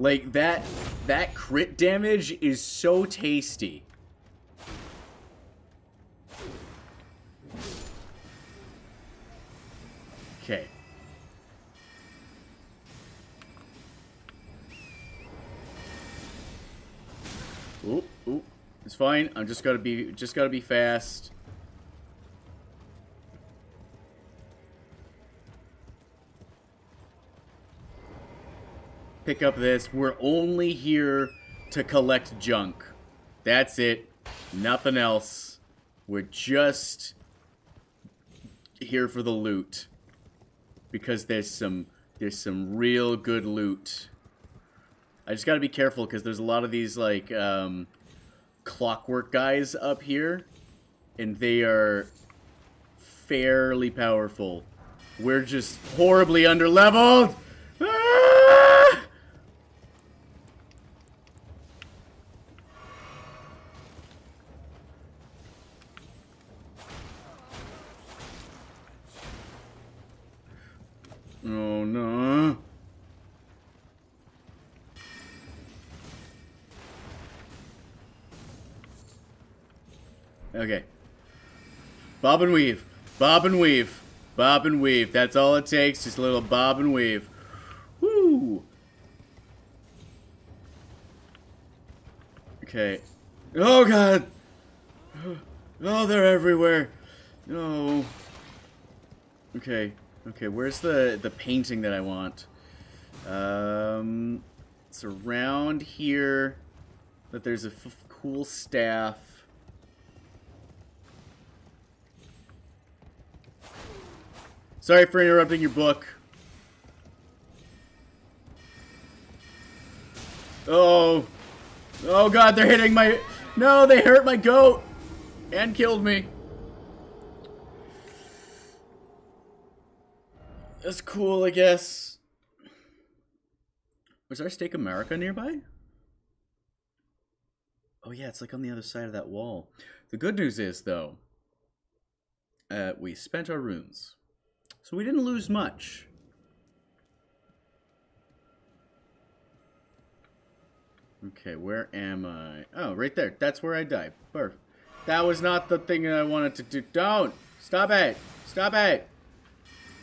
Like that that crit damage is so tasty. Okay. Oop, oop. It's fine. I'm just gotta be just gotta be fast. Pick up this. We're only here to collect junk. That's it. Nothing else. We're just here for the loot. Because there's some there's some real good loot. I just gotta be careful because there's a lot of these like um, clockwork guys up here, and they are fairly powerful. We're just horribly underleveled. Bob and weave. Bob and weave. Bob and weave. That's all it takes. Just a little bob and weave. Woo! Okay. Oh god! Oh, they're everywhere. No. Okay. Okay, where's the the painting that I want? Um, it's around here. that there's a cool staff. Sorry for interrupting your book. Oh. Oh god, they're hitting my... No, they hurt my goat! And killed me. That's cool, I guess. Was our Stake of Marika nearby? Oh yeah, it's like on the other side of that wall. The good news is, though, uh, we spent our runes. So we didn't lose much. Okay, where am I? Oh, right there. That's where I died. Burf. That was not the thing that I wanted to do. Don't! Stop it! Stop it!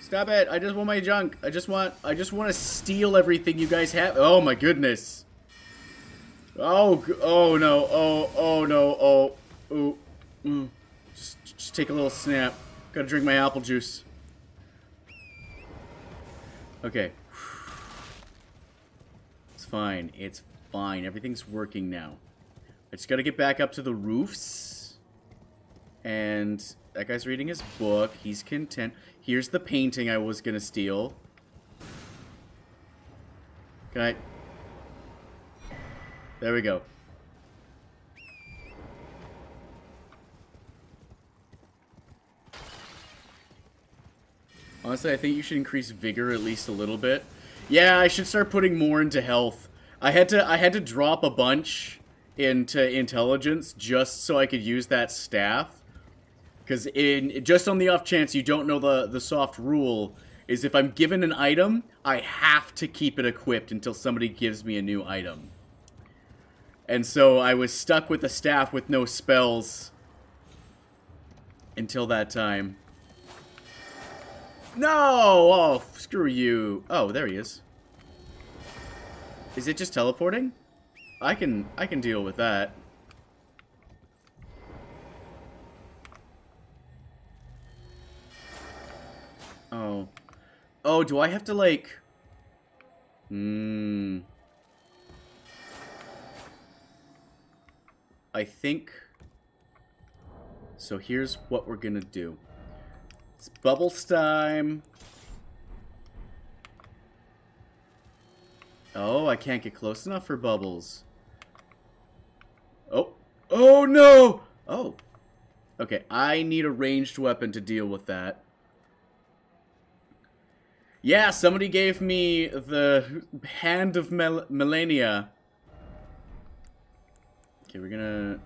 Stop it! I just want my junk. I just want I just want to steal everything you guys have. Oh my goodness. Oh, oh no. Oh, oh no. Oh. Ooh. Mm. Just just take a little snap. Got to drink my apple juice. Okay. It's fine. It's fine. Everything's working now. I just gotta get back up to the roofs. And that guy's reading his book. He's content. Here's the painting I was gonna steal. Can I... There we go. Honestly, I think you should increase vigor at least a little bit. Yeah, I should start putting more into health. I had to I had to drop a bunch into intelligence just so I could use that staff. Because in just on the off chance you don't know the the soft rule is if I'm given an item, I have to keep it equipped until somebody gives me a new item. And so I was stuck with a staff with no spells until that time. No! Oh, screw you. Oh, there he is. Is it just teleporting? I can I can deal with that. Oh. Oh, do I have to like Hmm. I think so here's what we're gonna do. It's bubbles time. Oh, I can't get close enough for bubbles. Oh. Oh, no! Oh. Okay, I need a ranged weapon to deal with that. Yeah, somebody gave me the Hand of Mel Malenia. Okay, we're gonna...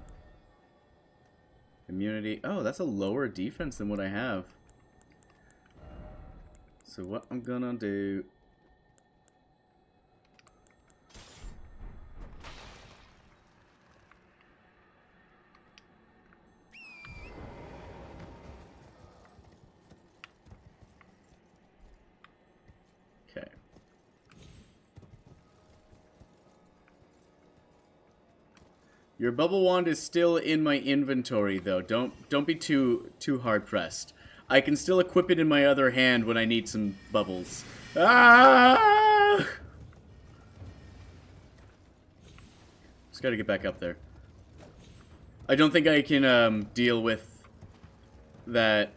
Immunity. Oh, that's a lower defense than what I have. So what I'm gonna do Your bubble wand is still in my inventory though. Don't don't be too too hard pressed. I can still equip it in my other hand when I need some bubbles. Ah! Just gotta get back up there. I don't think I can um, deal with that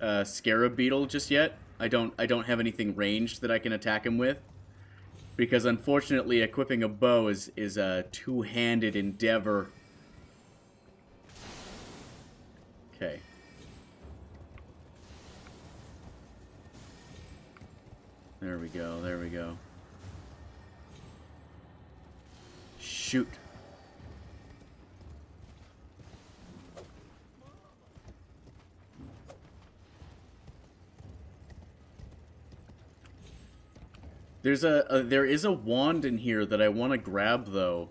uh, scarab beetle just yet. I don't I don't have anything ranged that I can attack him with. Because unfortunately equipping a bow is, is a two-handed endeavor. Okay. There we go, there we go. Shoot. There's a, a there is a wand in here that I want to grab though.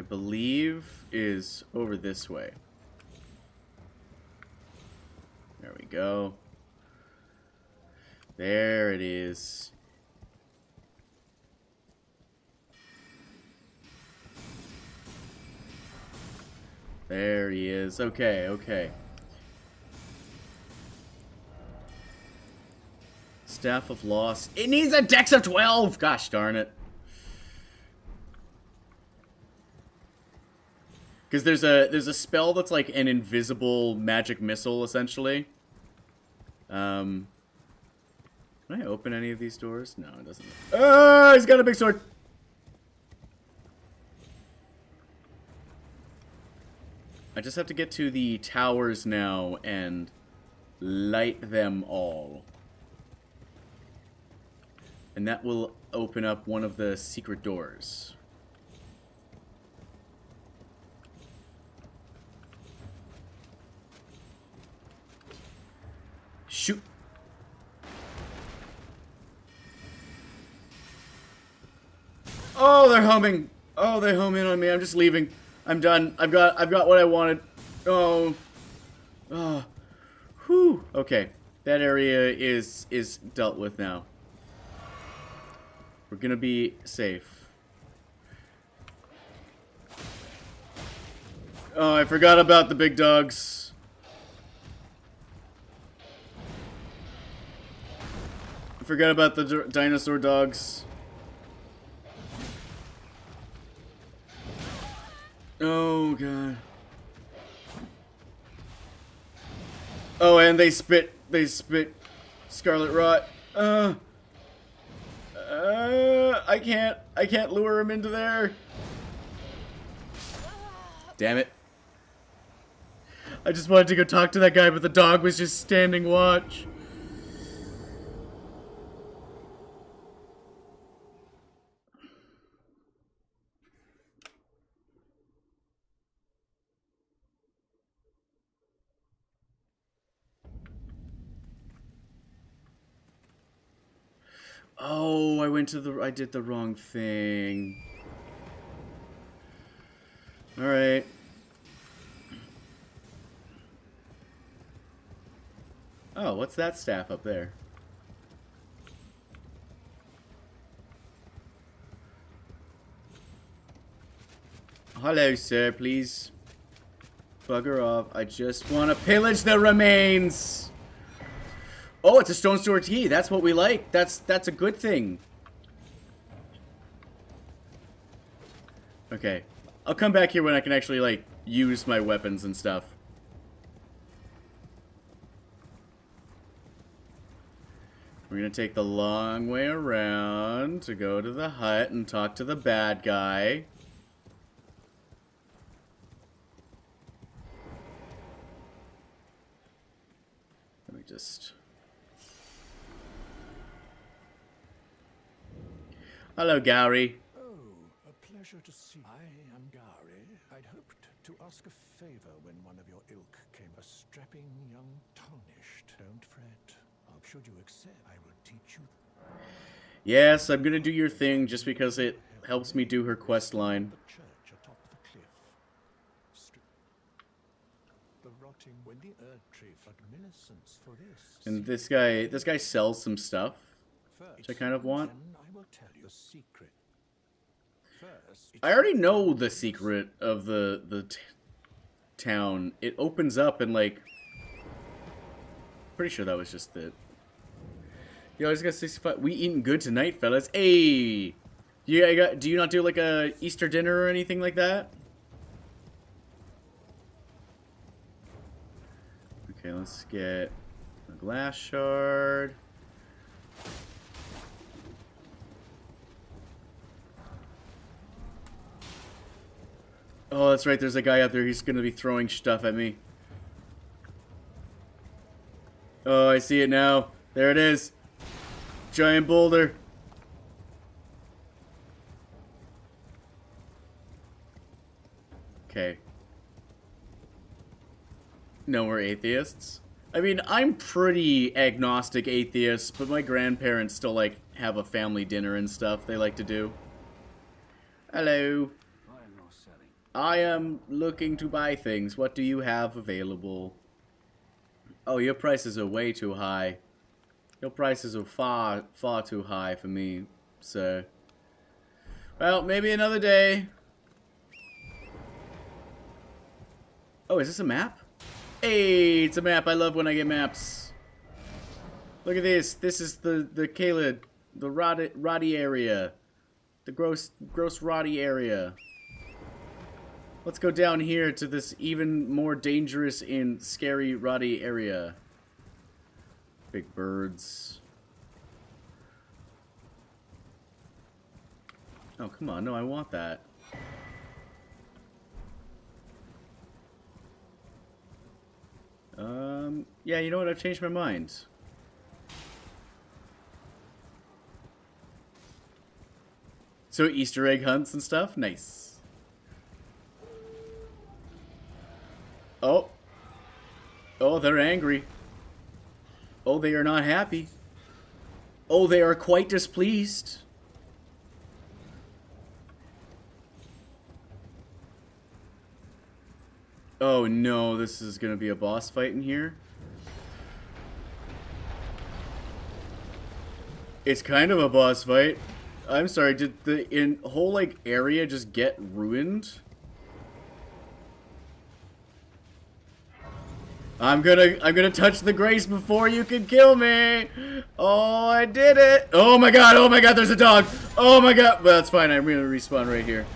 I believe is over this way. There we go. There it is. There he is. Okay, okay. Staff of Loss. It needs a dex of 12! Gosh darn it. Because there's a there's a spell that's like an invisible magic missile, essentially. Um, can I open any of these doors? No, it doesn't. Oh, he's got a big sword. I just have to get to the towers now and light them all. And that will open up one of the secret doors. Shoot. Oh, they're homing. Oh, they home in on me. I'm just leaving. I'm done. I've got I've got what I wanted. Oh. Oh. Whew. Okay. That area is is dealt with now. We're gonna be safe. Oh, I forgot about the big dogs. I forgot about the dinosaur dogs. Oh, God. Oh, and they spit, they spit Scarlet Rot. Uh, uh, I can't, I can't lure him into there. Damn it. I just wanted to go talk to that guy, but the dog was just standing watch. Oh, I went to the... I did the wrong thing. Alright. Oh, what's that staff up there? Hello, sir, please. Bugger off. I just want to pillage the remains! Oh, it's a stone sword key. That's what we like. That's that's a good thing. Okay. I'll come back here when I can actually, like, use my weapons and stuff. We're gonna take the long way around to go to the hut and talk to the bad guy. Let me just... Hello, Gowry. Oh, a pleasure to see. I am Gowry. I'd hoped to ask a favor when one of your ilk came. A strapping young tarnished. Don't fret. Should you accept, I will teach you. Yes, I'm gonna do your thing just because it helps me do her quest line. The church atop the cliff. Stri the rotting when the earth country for this. And this guy, this guy sells some stuff. First, I kind of want. Secret. First, I already know the secret of the the town. It opens up and like. Pretty sure that was just it. Yo, I just got 65. We eating good tonight, fellas. Hey! You I got, do you not do like a Easter dinner or anything like that? Okay, let's get a glass shard. Oh, that's right. There's a guy out there. He's going to be throwing stuff at me. Oh, I see it now. There it is. Giant boulder. Okay. No, we're atheists. I mean, I'm pretty agnostic atheist, but my grandparents still like have a family dinner and stuff they like to do. Hello. I am not selling. I am looking to buy things. What do you have available? Oh, your prices are way too high. Your prices are far, far too high for me, sir. Well, maybe another day. Oh, is this a map? Hey, it's a map. I love when I get maps. Look at this. This is the the Caelid, the Roddy, Roddy area, the gross gross Roddy area. Let's go down here to this even more dangerous and scary Roddy area. Big birds. Oh, come on. No, I want that. Um, yeah, you know what? I've changed my mind. So Easter egg hunts and stuff? Nice. Oh. Oh, they're angry. Oh, they are not happy. Oh, they are quite displeased. Oh no, this is gonna be a boss fight in here. It's kind of a boss fight. I'm sorry, did the in whole like area just get ruined? I'm gonna I'm gonna touch the grace before you can kill me. Oh, I did it. Oh my god, oh my god, there's a dog. Oh my god. Well, that's fine. I'm gonna respawn right here.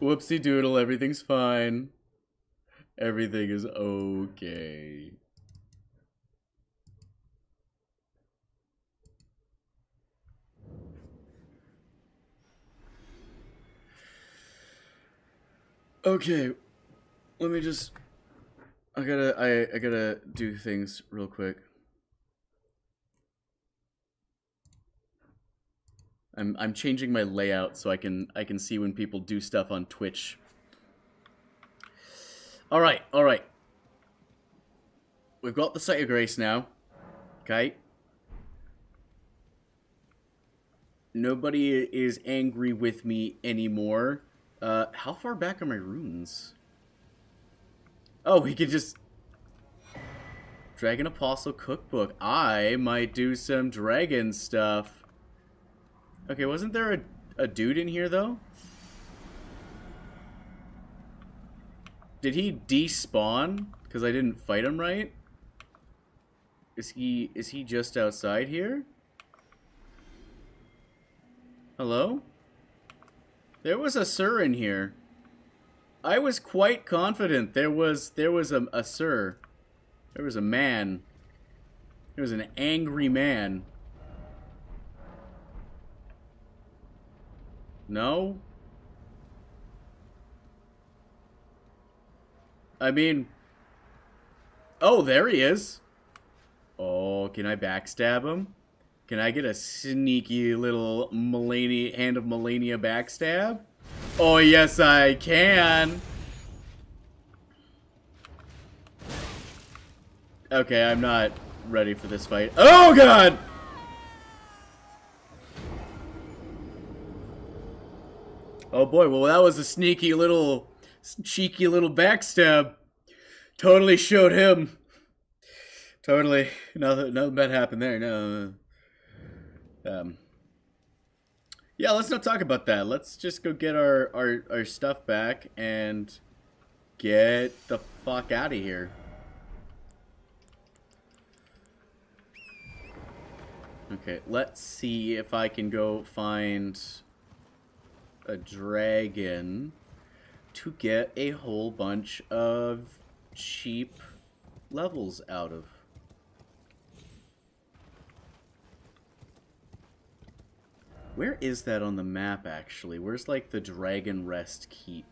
Whoopsie doodle, everything's fine. Everything is okay. Okay, let me just. I gotta. I I gotta do things real quick. I'm I'm changing my layout so I can I can see when people do stuff on Twitch. All right, all right. We've got the site of grace now. Okay. Nobody is angry with me anymore. Uh, how far back are my runes? Oh, we could just... Dragon Apostle Cookbook. I might do some dragon stuff. Okay, wasn't there a, a dude in here, though? Did he despawn? Because I didn't fight him right? Is he, is he just outside here? Hello? There was a sir in here. I was quite confident there was there was a, a sir. There was a man. There was an angry man. No? I mean... Oh, there he is. Oh, can I backstab him? Can I get a sneaky little Malenia, Hand of Malenia backstab? Oh, yes, I can. Okay, I'm not ready for this fight. Oh, God! Oh, boy, well, that was a sneaky little cheeky little backstab. Totally showed him. Totally. Nothing, nothing bad happened there. No. Um. Yeah, let's not talk about that. Let's just go get our, our, our stuff back and get the fuck out of here. Okay, let's see if I can go find a dragon to get a whole bunch of cheap levels out of. Where is that on the map, actually? Where's, like, the Dragon Rest Keep?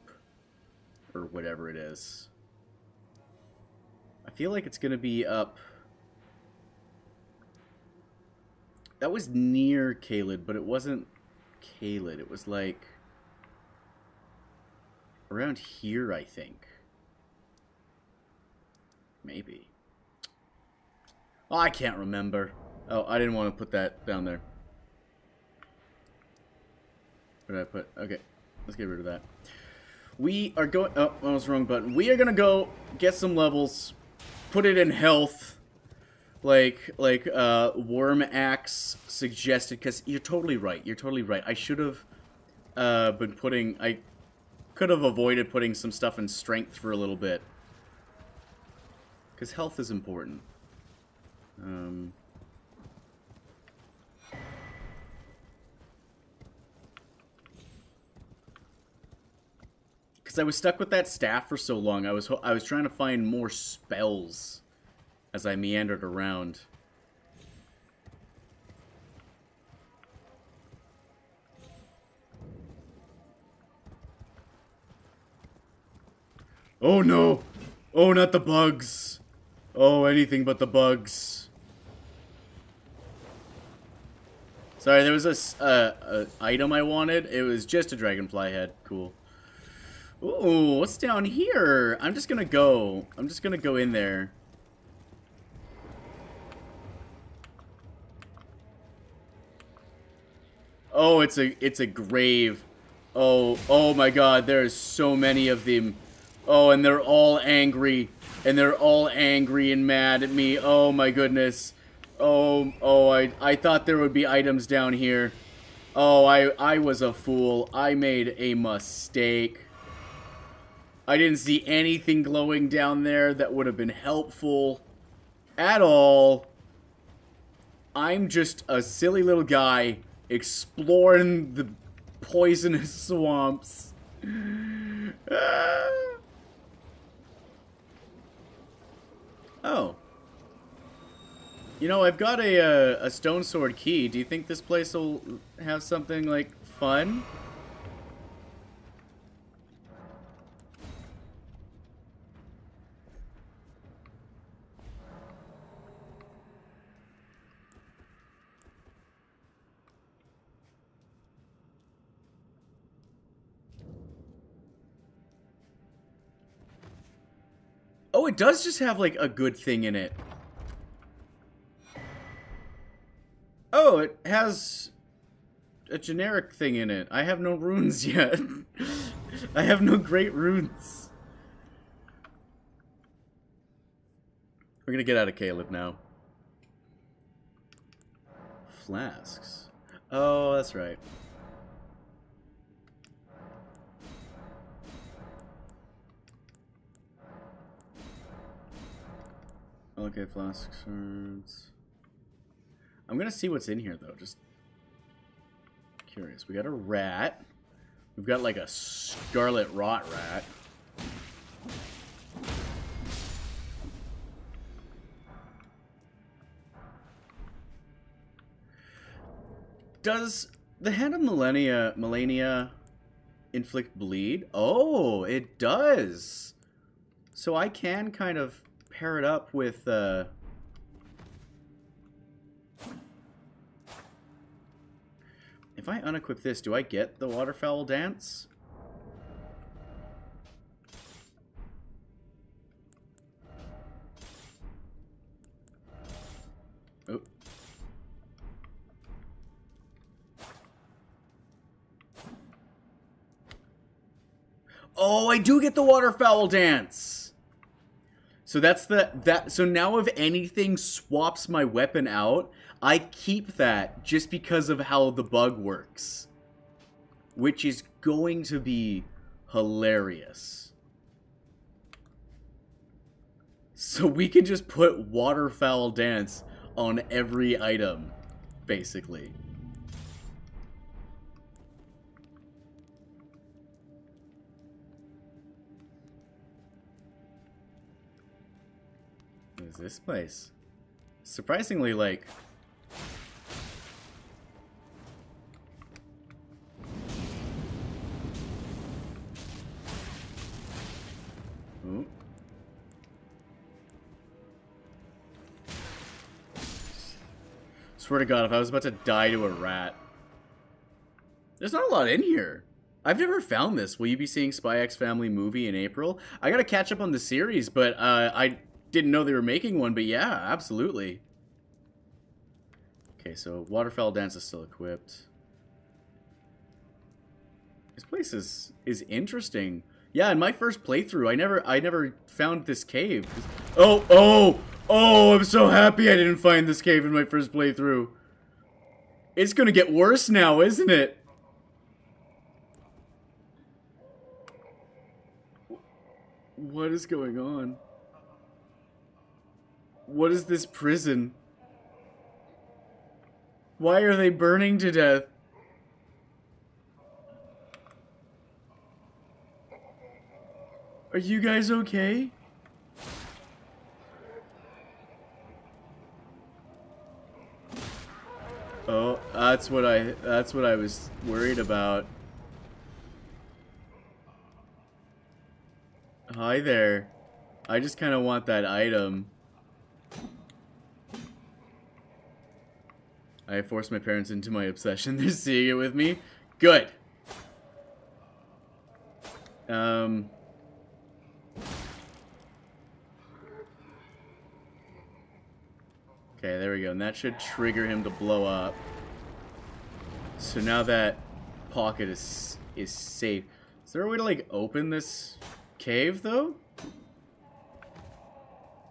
Or whatever it is. I feel like it's going to be up... That was near Caelid, but it wasn't Caelid. It was, like... Around here, I think. Maybe. Oh, I can't remember. Oh, I didn't want to put that down there. What did I put? Okay, let's get rid of that. We are going... Oh, that was wrong button. We are going to go get some levels, put it in health, like like uh, Worm Axe suggested, because you're totally right. You're totally right. I should have uh, been putting... I could have avoided putting some stuff in strength for a little bit. Because health is important. Um... Because I was stuck with that staff for so long, I was I was trying to find more spells as I meandered around. Oh no! Oh, not the bugs! Oh, anything but the bugs. Sorry, there was a, uh, a item I wanted. It was just a dragonfly head. Cool. Ooh, what's down here? I'm just gonna go. I'm just gonna go in there. Oh, it's a it's a grave. Oh, oh my god, there's so many of them. Oh, and they're all angry. And they're all angry and mad at me. Oh my goodness. Oh, oh, I, I thought there would be items down here. Oh, I, I was a fool. I made a mistake. I didn't see anything glowing down there that would have been helpful at all. I'm just a silly little guy exploring the poisonous swamps. oh. You know, I've got a, uh, a stone sword key. Do you think this place will have something, like, fun? Oh, it does just have, like, a good thing in it. Oh, it has a generic thing in it. I have no runes yet. I have no great runes. We're gonna get out of Caelid now. Flasks. Oh, that's right. Okay, flask swords. I'm gonna see what's in here though. Just curious. We got a rat. We've got like a scarlet rot rat. Does the hand of Millennia Malenia inflict bleed? Oh, it does. So I can kind of pair it up with uh, If I unequip this, do I get the waterfowl dance? Oh. Oh, I do get the waterfowl dance. So that's the that so now if anything swaps my weapon out, I keep that just because of how the bug works. Which is going to be hilarious. So we can just put waterfowl dance on every item, basically. This place? Surprisingly, like... Ooh. Swear to God, if I was about to die to a rat. There's not a lot in here. I've never found this. Will you be seeing Spy X Family movie in April? I gotta catch up on the series, but uh, I didn't know they were making one, but yeah, absolutely. Okay, so Waterfowl Dance is still equipped. This place is is interesting. Yeah, in my first playthrough, I never I never found this cave. Oh, oh, oh, I'm so happy I didn't find this cave in my first playthrough. It's gonna get worse now, isn't it? What is going on? What is this prison? Why are they burning to death? Are you guys okay? Oh, that's what I that's what I was worried about. Hi there. I just kind of want that item. I forced my parents into my obsession. They're seeing it with me. Good. Um. Okay, there we go. And that should trigger him to blow up. So now that pocket is is safe. Is there a way to like open this cave though?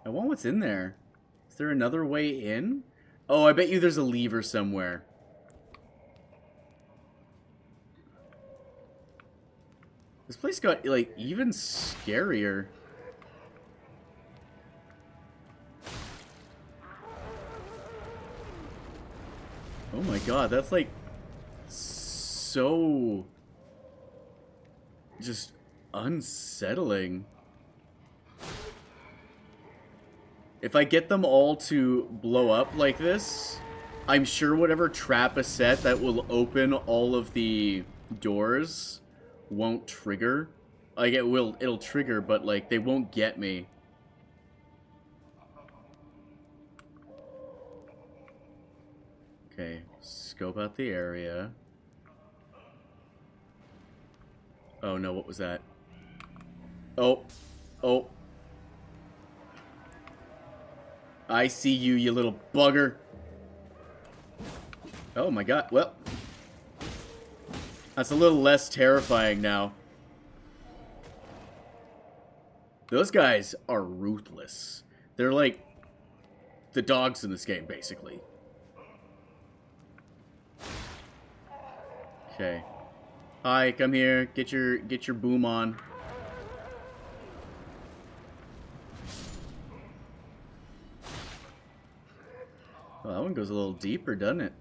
I want what's in there. Is there another way in? Oh, I bet you there's a lever somewhere. This place got, like, even scarier. Oh my god, that's like so just unsettling. If I get them all to blow up like this, I'm sure whatever trap is set that will open all of the doors won't trigger. Like, it will, it'll trigger, but, like, they won't get me. Okay, scope out the area. Oh no, what was that? Oh, oh, I see you, you little bugger. Oh my god, well. That's a little less terrifying now. Those guys are ruthless. They're like the dogs in this game, basically. Okay. Hi, come here. Get your get your boom on. Well, that one goes a little deeper, doesn't it?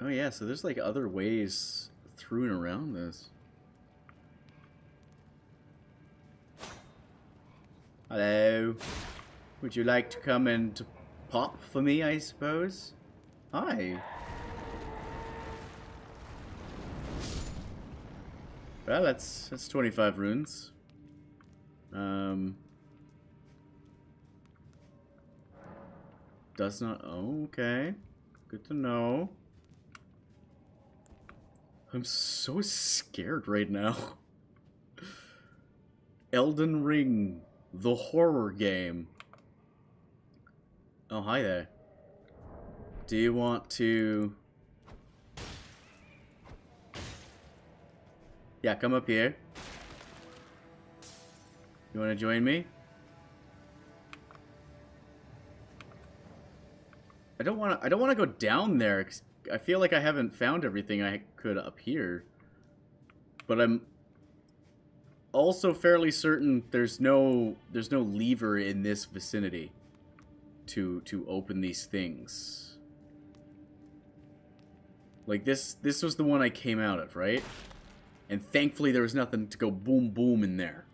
Oh yeah, so there's like other ways and around this. Hello. Would you like to come and pop for me, I suppose? Hi. Well, that's that's 25 runes. Um does not... Oh, okay. Good to know. I'm so scared right now. Elden Ring, the horror game. Oh, hi there. Do you want to... Yeah, come up here. You want to join me? I don't want to. I don't want to go down there. 'cause I feel like I haven't found everything I could up here. But I'm also fairly certain there's no there's no lever in this vicinity to to open these things. Like this this was the one I came out of, right? And thankfully there was nothing to go boom boom in there.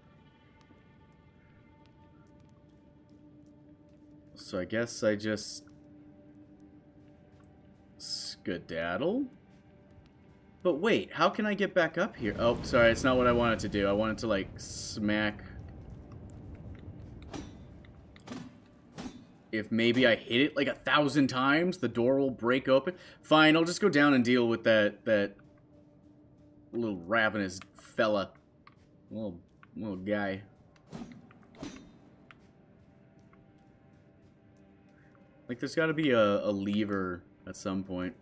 So I guess I just skedaddle? But wait, how can I get back up here? Oh, sorry, it's not what I wanted to do. I wanted to, like, smack... If maybe I hit it, like, a thousand times, the door will break open. Fine, I'll just go down and deal with that, that little ravenous fella. Little, little guy. Like, there's got to be a, a lever at some point.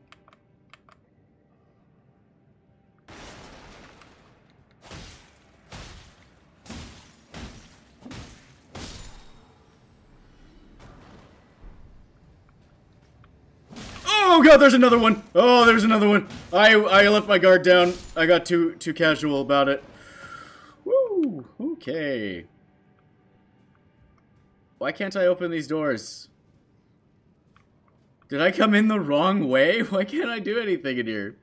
Oh there's another one! Oh, there's another one! I I left my guard down. I got too too casual about it. Woo! Okay. Why can't I open these doors? Did I come in the wrong way? Why can't I do anything in here?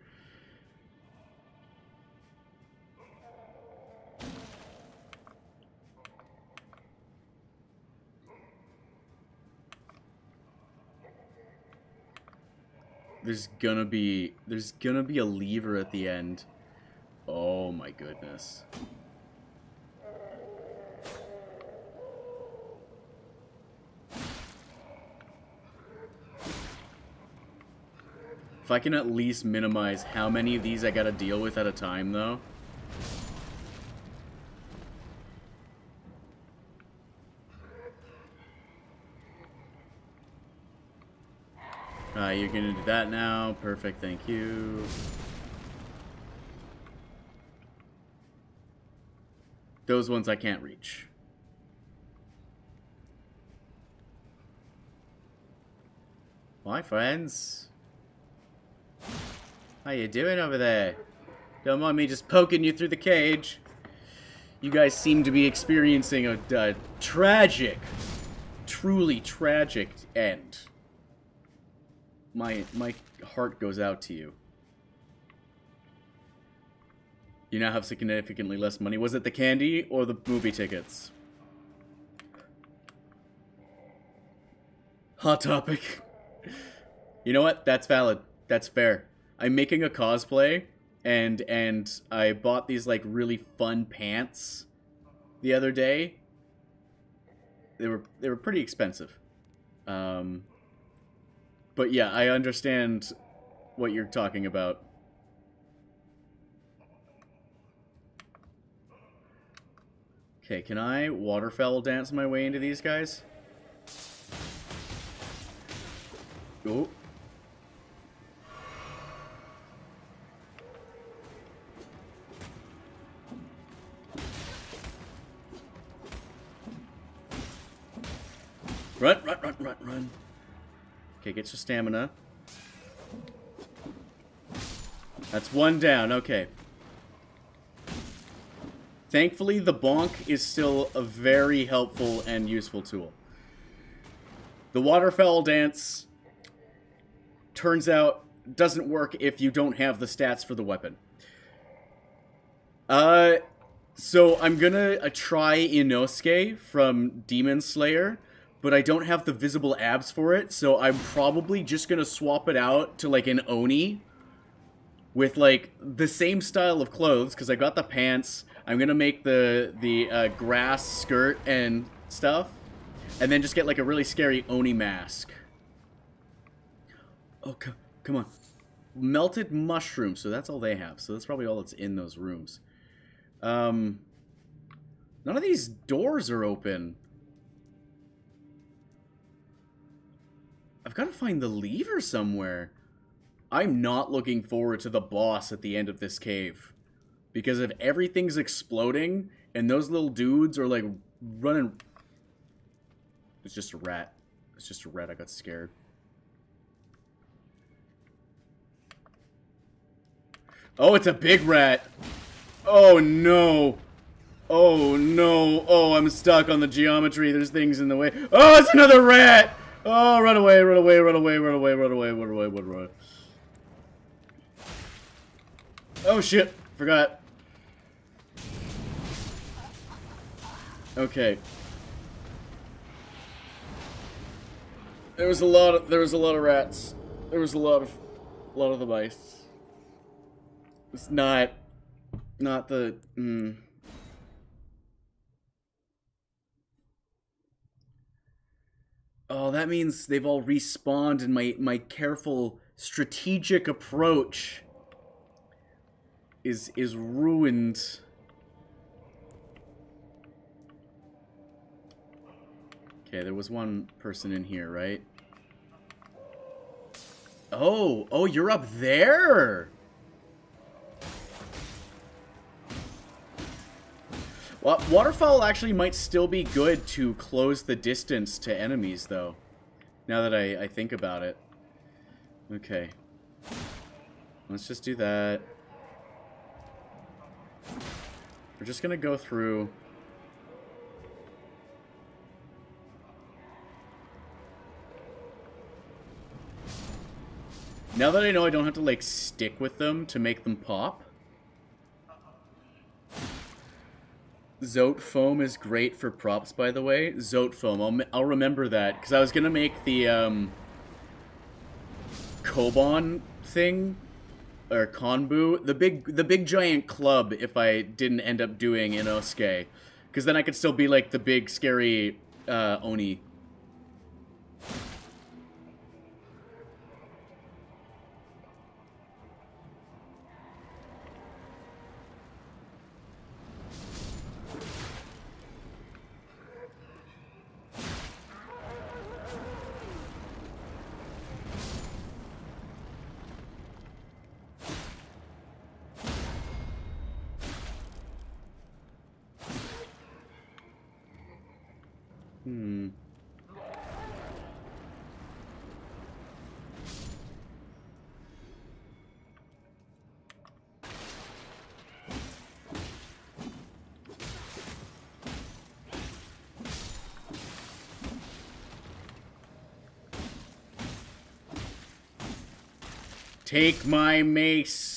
There's gonna be there's gonna be a lever at the end. Oh my goodness. If I can at least minimize how many of these I gotta deal with at a time, though. Uh, you're gonna do that now. Perfect, thank you. Those ones I can't reach. My friends. How you doing over there? Don't mind me just poking you through the cage. You guys seem to be experiencing a, a tragic, truly tragic end. My my heart goes out to you. You now have significantly less money. Was it the candy or the movie tickets? Hot topic. You know what? That's valid. That's fair. I'm making a cosplay and and I bought these like really fun pants the other day. They were they were pretty expensive. Um but yeah, I understand what you're talking about. Okay, can I waterfowl dance my way into these guys? Oh. Run, run. Okay, get your stamina. That's one down, okay. Thankfully, the bonk is still a very helpful and useful tool. The waterfowl dance turns out doesn't work if you don't have the stats for the weapon. Uh, so I'm gonna uh, try Inosuke from Demon Slayer, but I don't have the visible abs for it, so I'm probably just gonna swap it out to like an Oni with like the same style of clothes because I got the pants. I'm gonna make the the uh, grass skirt and stuff, and then just get like a really scary Oni mask. Oh, come, come on. Melted mushroom. So that's all they have. So that's probably all that's in those rooms. Um, none of these doors are open. I've got to find the lever somewhere. I'm not looking forward to the boss at the end of this cave. Because if everything's exploding and those little dudes are like running... It's just a rat. It's just a rat. I got scared. Oh, it's a big rat. Oh, no. Oh, no. Oh, I'm stuck on the geometry. There's things in the way. Oh, it's another rat. Oh, run away, run away, run away, run away, run away, run away, run away. Oh, shit. Forgot. Okay. There was a lot of there was a lot of rats. There was a lot of a lot of the mice. It's not not the mm. Oh, that means they've all respawned and my my careful strategic approach is is ruined. Okay, there was one person in here, right? Oh, oh, you're up there! Well, Waterfowl actually might still be good to close the distance to enemies, though. Now that I, I think about it. Okay. Let's just do that. We're just gonna go through... Now that I know I don't have to, like, stick with them to make them pop. Zote foam is great for props, by the way. Zote foam, I'll, I'll remember that. Because I was going to make the, um... Koban thing. Or Konbu. The big, the big giant club if I didn't end up doing Inosuke. Because then I could still be, like, the big, scary, uh, Oni. Hmm. Take my mace.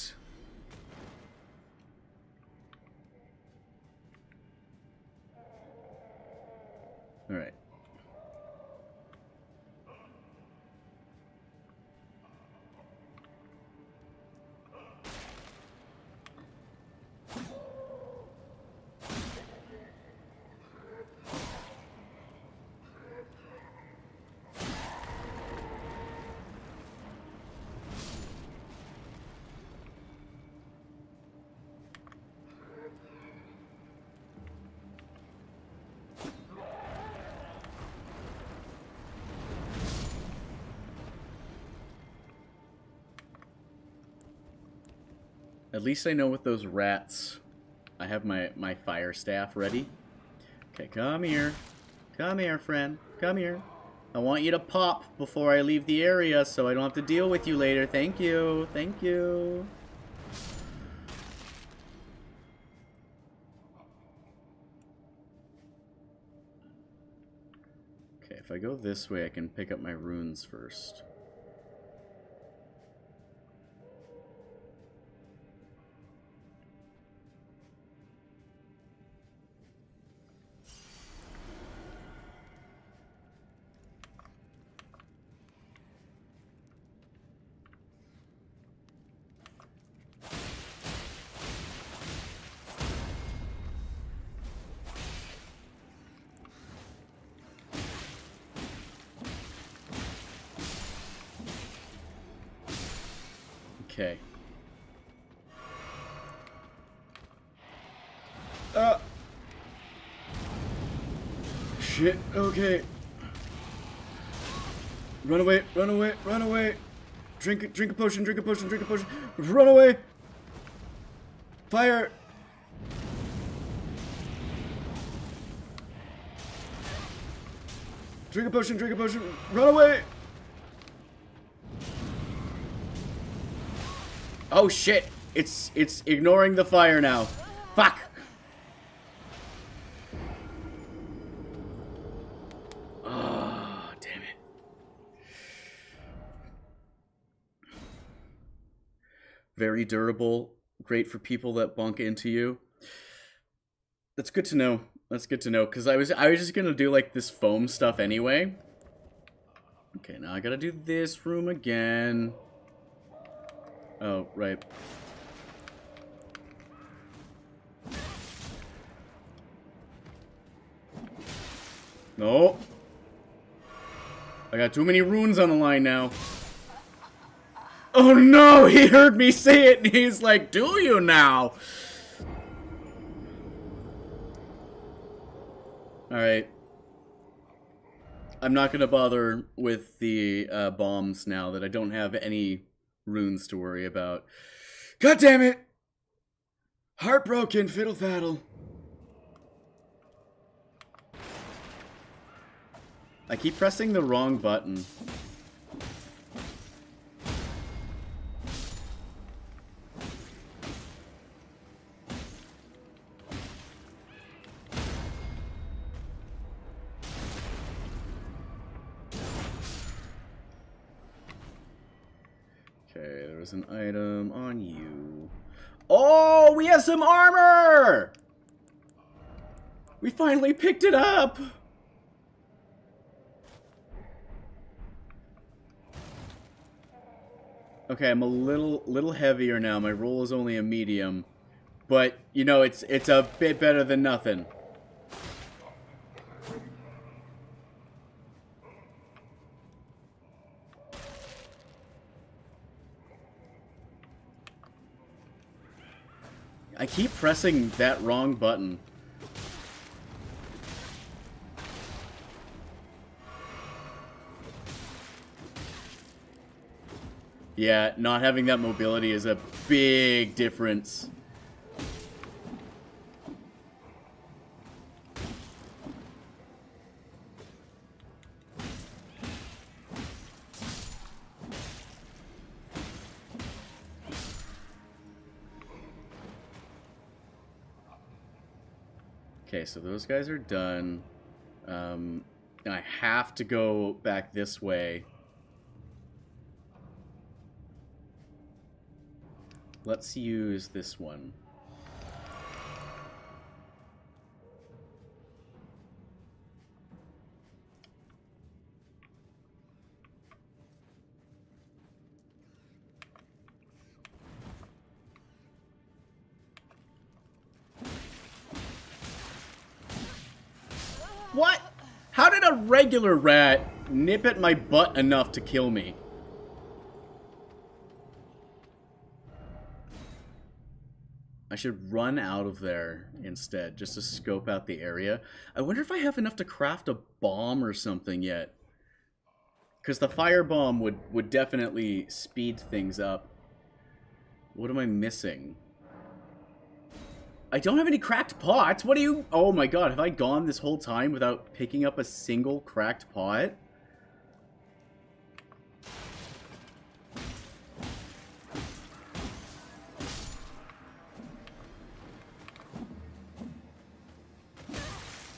Least I know with those rats, I have my, my fire staff ready. Okay, come here. Come here, friend. Come here. I want you to pop before I leave the area so I don't have to deal with you later. Thank you. Thank you. Okay, if I go this way, I can pick up my runes first. Shit, okay. Run away, run away, run away. Drink, drink a potion, drink a potion, drink a potion. Run away. Fire. Drink a potion, drink a potion. Run away. Oh shit. It's it's ignoring the fire now. Fuck. Very durable. Great for people that bunk into you. That's good to know. That's good to know because I was I was just gonna do like this foam stuff anyway. Okay, now I gotta do this room again. Oh, right. No. I got too many runes on the line now. Oh no, he heard me say it and he's like, do you now? Alright. I'm not gonna bother with the uh, bombs now that I don't have any runes to worry about. God damn it! Heartbroken, fiddle faddle. I keep pressing the wrong button. Okay, there was an item on you. Oh, we have some armor! We finally picked it up! Okay, I'm a little little heavier now. My roll is only a medium. But, you know, it's it's a bit better than nothing. I keep pressing that wrong button. Yeah, not having that mobility is a big difference. So those guys are done. Um, and I have to go back this way. Let's use this one. Regular rat nip at my butt enough to kill me? I should run out of there instead, just to scope out the area. I wonder if I have enough to craft a bomb or something yet. Because the fire bomb would, would definitely speed things up. What am I missing? I don't have any cracked pots. What do you... Oh my god, have I gone this whole time without picking up a single cracked pot?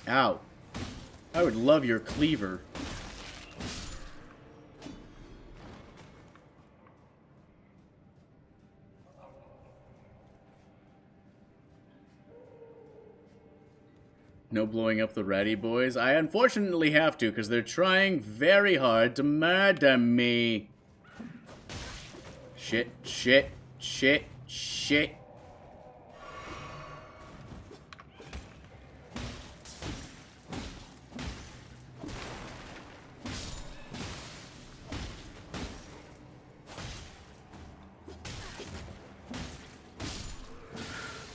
Ow. I would love your cleaver. No blowing up the Ratty Boys? I unfortunately have to, because they're trying very hard to murder me. Shit, shit, shit, shit.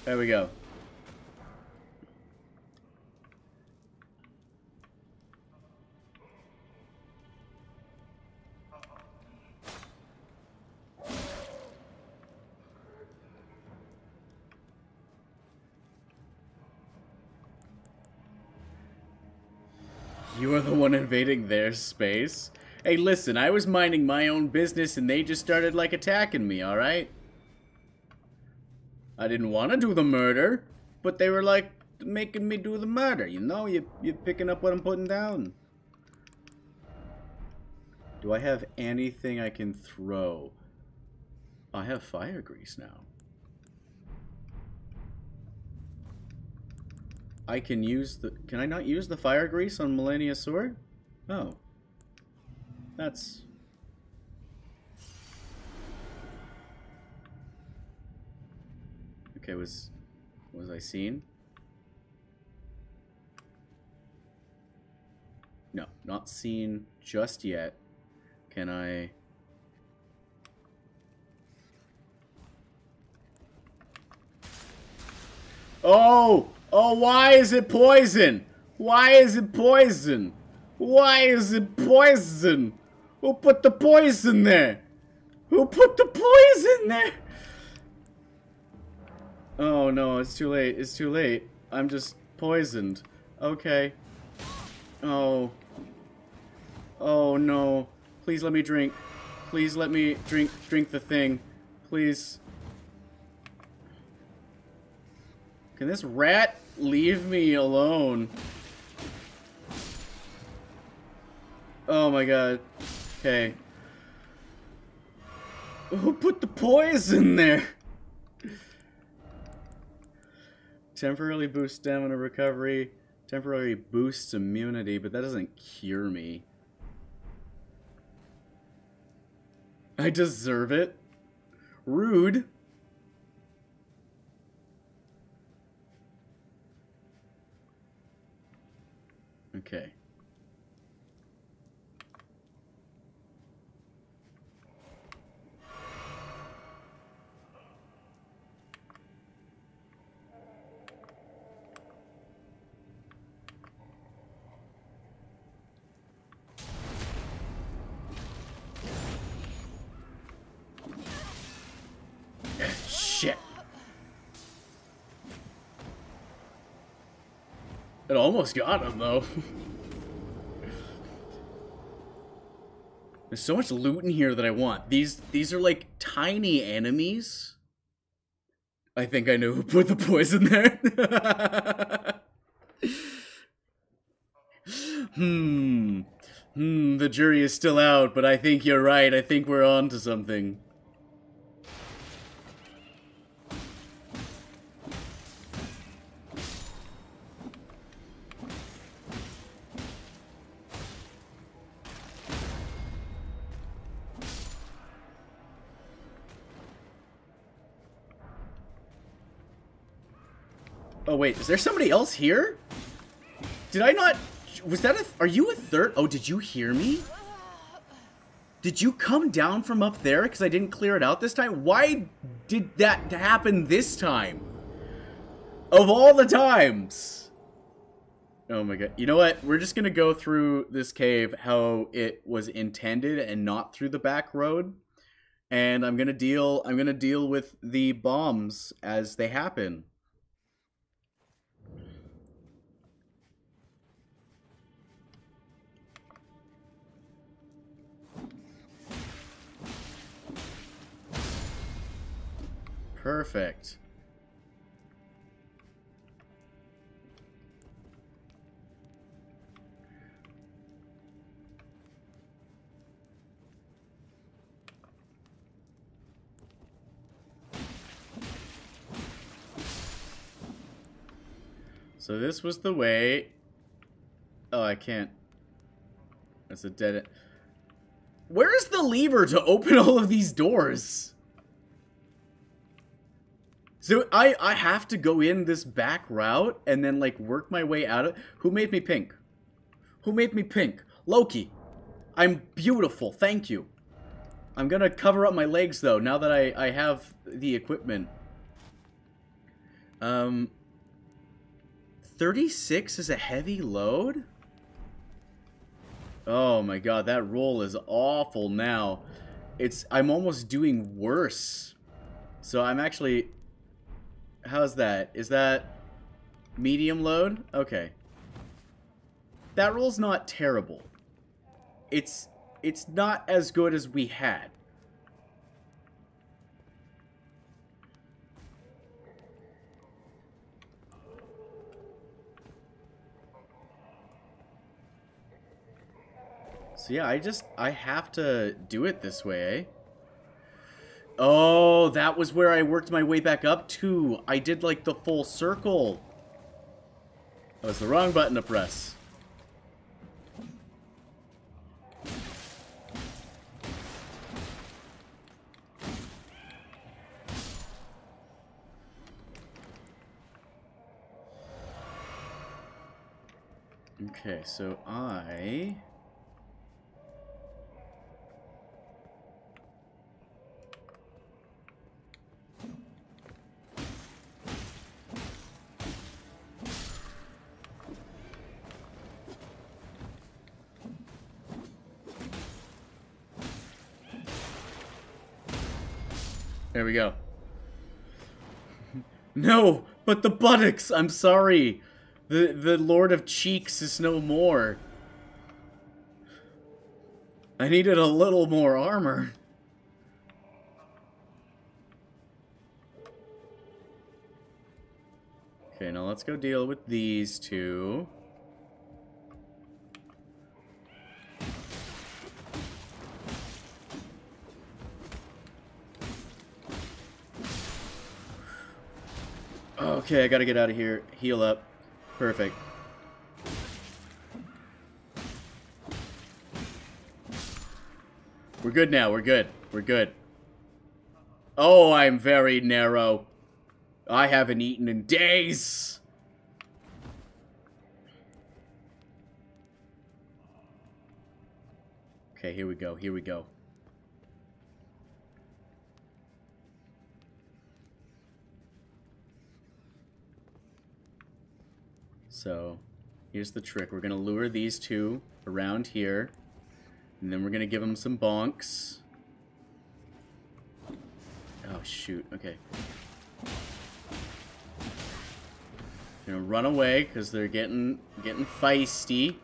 There we go. You are the one invading their space? Hey, listen, I was minding my own business and they just started, like, attacking me, alright? I didn't want to do the murder, but they were, like, making me do the murder, you know? You, you're picking up what I'm putting down. Do I have anything I can throw? I have fire grease now. I can use the... Can I not use the fire grease on Malenia's sword? Oh. That's... Okay, was... Was I seen? No, not seen just yet. Can I... Oh! Oh, why is it poison? Why is it poison? Why is it poison? Who put the poison there? Who put the poison there? Oh no, it's too late. It's too late. I'm just poisoned. Okay. Oh. Oh no. Please let me drink. Please let me drink drink the thing. Please. Can this rat leave me alone? Oh my god. Okay. Who put the poison there? Temporarily boosts stamina recovery. Temporarily boosts immunity, but that doesn't cure me. I deserve it. Rude. Okay. Almost got him, though. There's so much loot in here that I want. These these are like tiny enemies. I think I know who put the poison there. hmm. Hmm, the jury is still out, but I think you're right. I think we're on to something. Wait, is there somebody else here? Did I not... Was that a... Are you a third... Oh, did you hear me? Did you come down from up there because I didn't clear it out this time? Why did that happen this time? Of all the times! Oh my god. You know what? We're just gonna go through this cave how it was intended and not through the back road. And I'm gonna deal I'm gonna deal with the bombs as they happen. Perfect. So this was the way... Oh, I can't. That's a dead end. Where is the lever to open all of these doors? So I I have to go in this back route and then like work my way out of Who made me pink? Who made me pink? Loki. I'm beautiful. Thank you. I'm going to cover up my legs though now that I I have the equipment. Um, 36 is a heavy load? Oh my god, that roll is awful now. It's I'm almost doing worse. So I'm actually How's that? Is that medium load? Okay. That roll's not terrible. It's it's not as good as we had. So yeah, I just, I have to do it this way, eh? Oh, that was where I worked my way back up to. I did like the full circle. That was the wrong button to press. Okay, so I... There we go. no, but the buttocks! I'm sorry. The the Lord of Cheeks is no more. I needed a little more armor. Okay, now let's go deal with these two. Okay, I gotta get out of here. Heal up. Perfect. We're good now. We're good. We're good. Oh, I'm very narrow. I haven't eaten in days. Okay, here we go. Here we go. So, here's the trick. We're going to lure these two around here. And then we're going to give them some bonks. Oh, shoot. Okay. Gonna run away because they're getting getting feisty.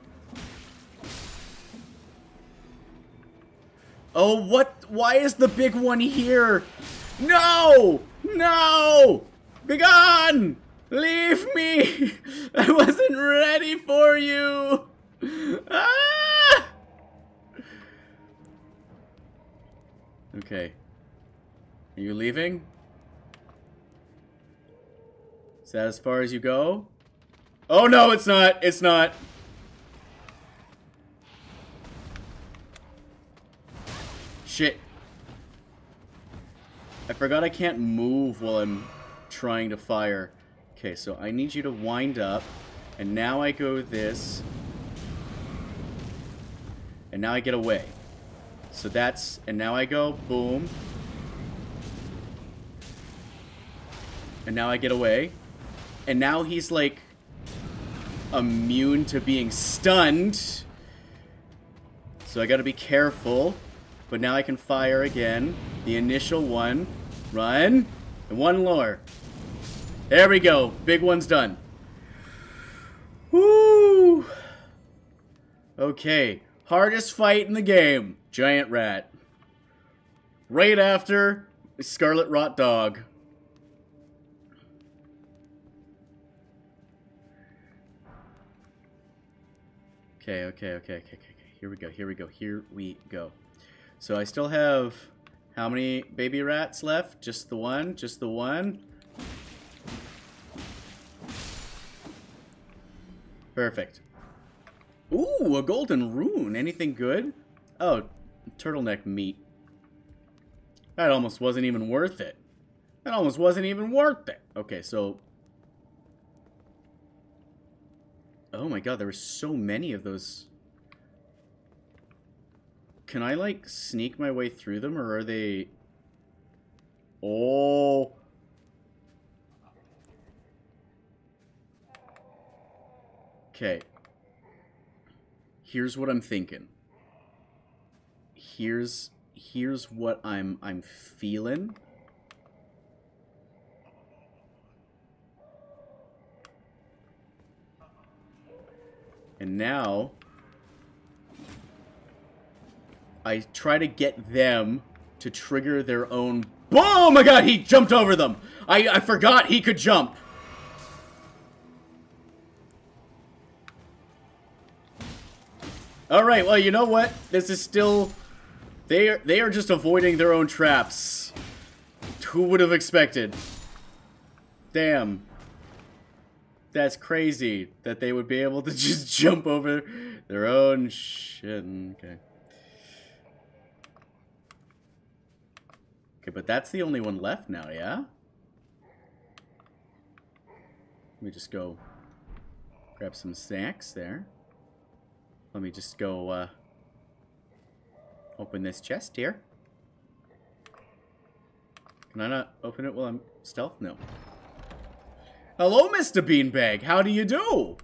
Oh, what? Why is the big one here? No! No! Begone! Leave me! I wasn't ready for you! Ah! Okay. Are you leaving? Is that as far as you go? Oh no, it's not! It's not! Shit. I forgot I can't move while I'm trying to fire. Okay, so I need you to wind up. And now I go this. And now I get away. So that's... And now I go boom. And now I get away. And now he's like immune to being stunned. So I gotta be careful. But now I can fire again. The initial one. Run. And one lower. There we go. Big one's done. Woo! Okay. Hardest fight in the game. Giant rat. Right after Scarlet Rot Dog. Okay, okay, okay, okay, okay. Here we go, here we go, here we go. So I still have how many baby rats left? Just the one? Just the one? Perfect. Ooh, a golden rune. Anything good? Oh, turtleneck meat. That almost wasn't even worth it. That almost wasn't even worth it. Okay, so... Oh my god, there were so many of those. Can I, like, sneak my way through them, or are they... Oh... Okay. Here's what I'm thinking. Here's here's what I'm I'm feeling. And now I try to get them to trigger their own Oh my god, he jumped over them! I, I forgot he could jump. Alright, well, you know what? This is still... They are, they are just avoiding their own traps. Who would have expected? Damn. That's crazy that they would be able to just jump over their own shit. Okay. Okay, but that's the only one left now, yeah? Let me just go grab some snacks there. Let me just go uh, open this chest here. Can I not open it while I'm stealth? No. Hello, Mr. Beanbag. How do you do?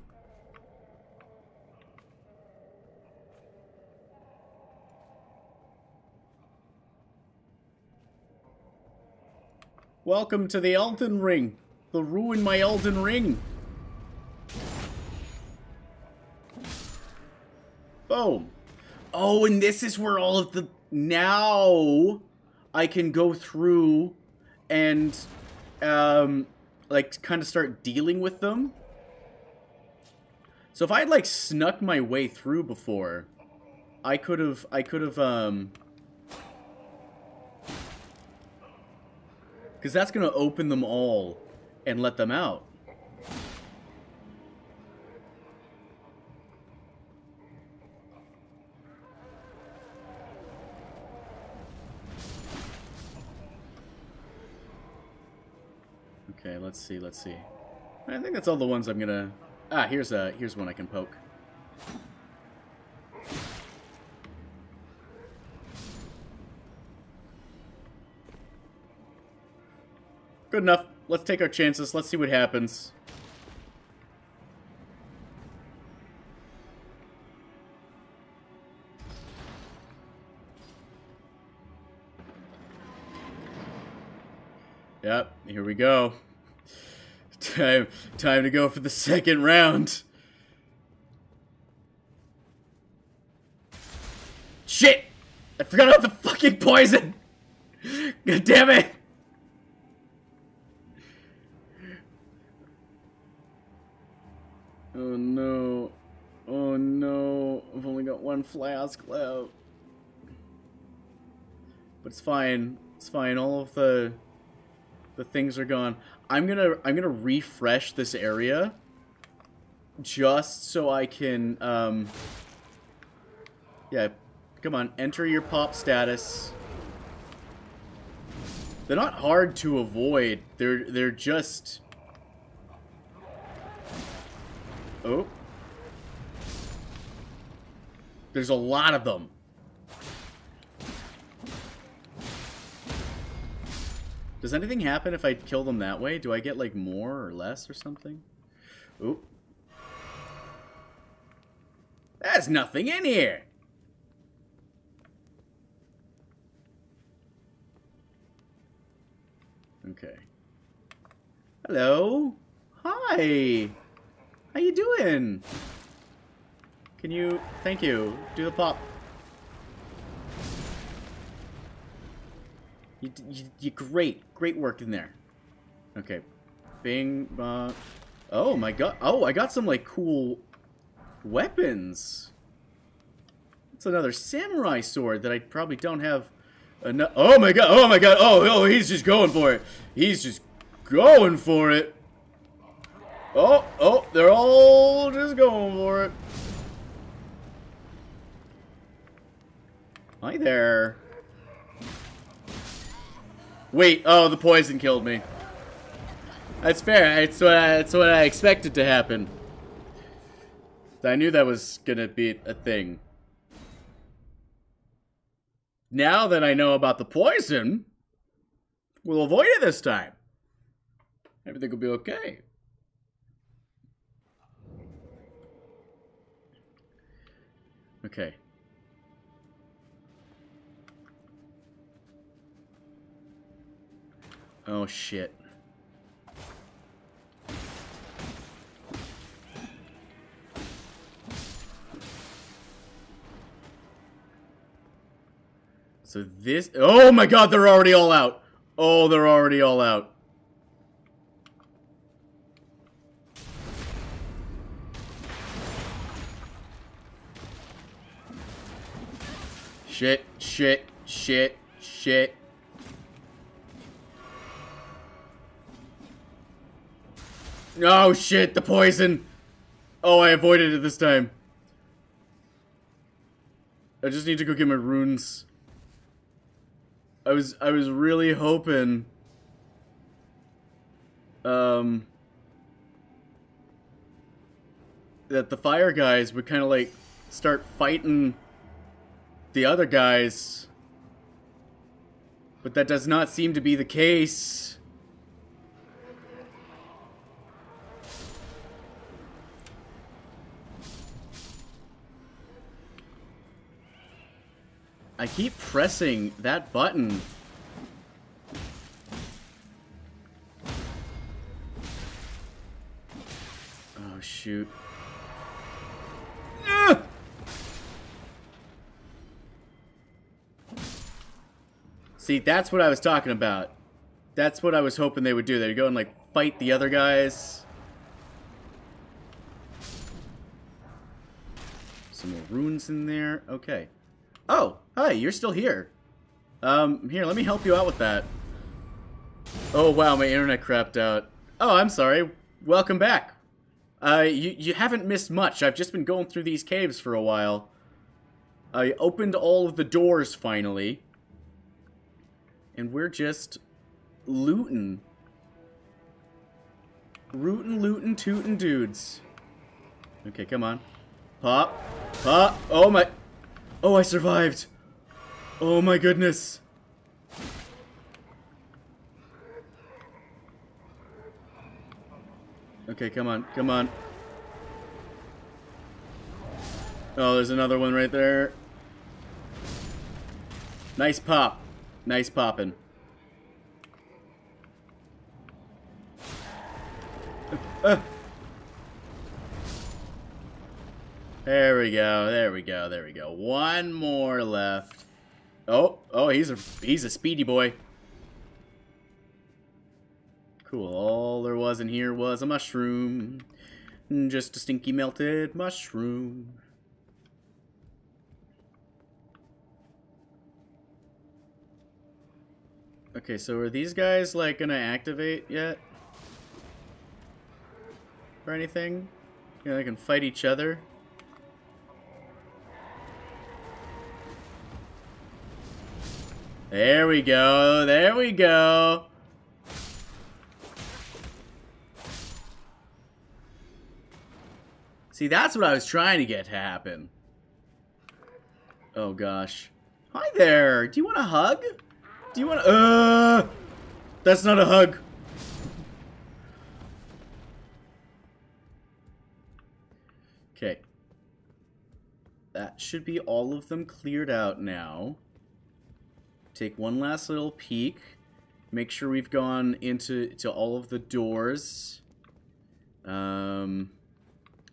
Welcome to the Elden Ring. The ruin my Elden Ring. Boom. Oh, and this is where all of the... Now I can go through and, um, like, kind of start dealing with them. So if I had, like, snuck my way through before, I could have, I could have, um... Because that's going to open them all and let them out. Okay, let's see, let's see. I think that's all the ones I'm gonna... Ah, here's a here's one I can poke. Good enough. Let's take our chances. Let's see what happens. Yep, here we go. Time, time to go for the second round. Shit! I forgot about the fucking poison! God damn it! Oh no. Oh no. I've only got one flask left. But it's fine. It's fine. All of the the things are gone. I'm gonna I'm gonna refresh this area just so I can um yeah come on enter your pop status. They're not hard to avoid. They're they're just oh. There's a lot of them Does anything happen if I kill them that way? Do I get, like, more or less or something? Oop. There's nothing in here! Okay. Hello? Hi! How you doing? Can you... Thank you. Do the pop. You, you, you great, great work in there. Okay, Bing, uh, oh my god, oh, I got some, like, cool weapons. It's another samurai sword that I probably don't have enough, oh my god, oh my god, oh, oh, he's just going for it. He's just going for it. Oh, oh, they're all just going for it. Hi there. Wait, oh, the poison killed me. That's fair. It's what I, it's what I expected to happen. I knew that was gonna be a thing. Now that I know about the poison, we'll avoid it this time. Everything will be okay. Okay. Oh shit. So this- Oh my god, they're already all out! Oh, they're already all out. Shit, shit, shit, shit. Oh shit, the poison! Oh, I avoided it this time. I just need to go get my runes. I was I was really hoping um that the fire guys would kind of like start fighting the other guys. But that does not seem to be the case. I keep pressing that button. Oh, shoot. See, that's what I was talking about. That's what I was hoping they would do. They'd go and, like, fight the other guys. Some more runes in there. Okay. Oh, hi, you're still here. Um, here, let me help you out with that. Oh, wow, my internet crapped out. Oh, I'm sorry. Welcome back. Uh, you, you haven't missed much. I've just been going through these caves for a while. I opened all of the doors, finally. And we're just looting. Rootin', lootin', tootin' dudes. Okay, come on. Pop. Pop. Oh my... Oh, I survived. Oh my goodness. Okay, come on, come on. Oh, there's another one right there. Nice pop. Nice popping. Uh. There we go. There we go. There we go. One more left. Oh, oh, he's a he's a speedy boy. Cool. All there was in here was a mushroom. Mm, just a stinky melted mushroom. Okay, so are these guys like gonna activate yet? Or anything? You know, they can fight each other. There we go. There we go. See, that's what I was trying to get to happen. Oh, gosh. Hi there. Do you want a hug? Do you want to... Uh, that's not a hug. Okay. That should be all of them cleared out now. Take one last little peek. Make sure we've gone into to all of the doors. Um,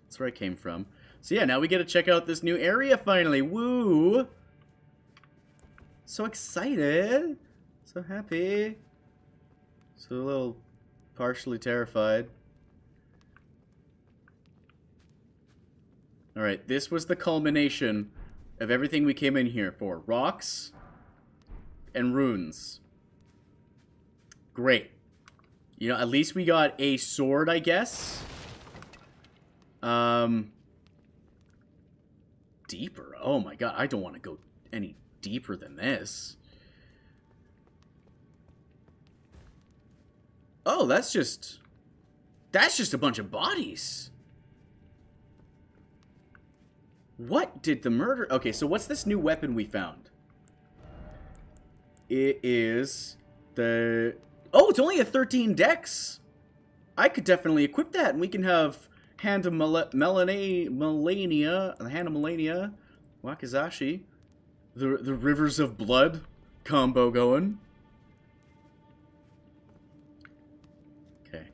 that's where I came from. So yeah, now we get to check out this new area finally. Woo! So excited. So happy. So a little partially terrified. Alright, this was the culmination of everything we came in here for. Rocks and runes. Great. You know, at least we got a sword, I guess. Um, deeper. Oh my god, I don't want to go any deeper than this. Oh, that's just... That's just a bunch of bodies. What did the murder... Okay, so what's this new weapon we found? It is the... Oh, it's only a 13 dex. I could definitely equip that, and we can have Hand of Mel Malenia, Malenia, Hand of Malenia, Wakizashi. The, the Rivers of Blood combo going. Okay.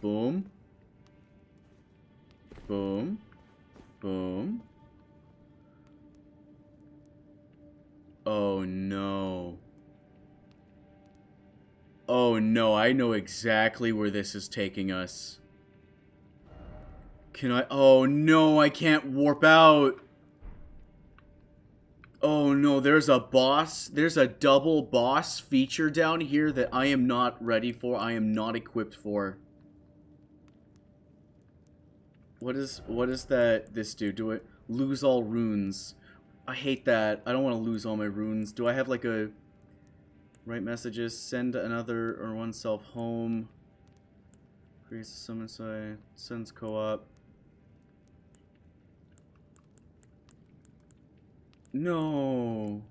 Boom. Boom. Boom. Oh no. Oh no, I know exactly where this is taking us. Can I? Oh no, I can't warp out. Oh no, there's a boss. There's a double boss feature down here that I am not ready for. I am not equipped for. What is what is that this do? Do it lose all runes? I hate that. I don't want to lose all my runes. Do I have like a write messages? Send another or oneself home. Creates a summon site. Sends co-op. No.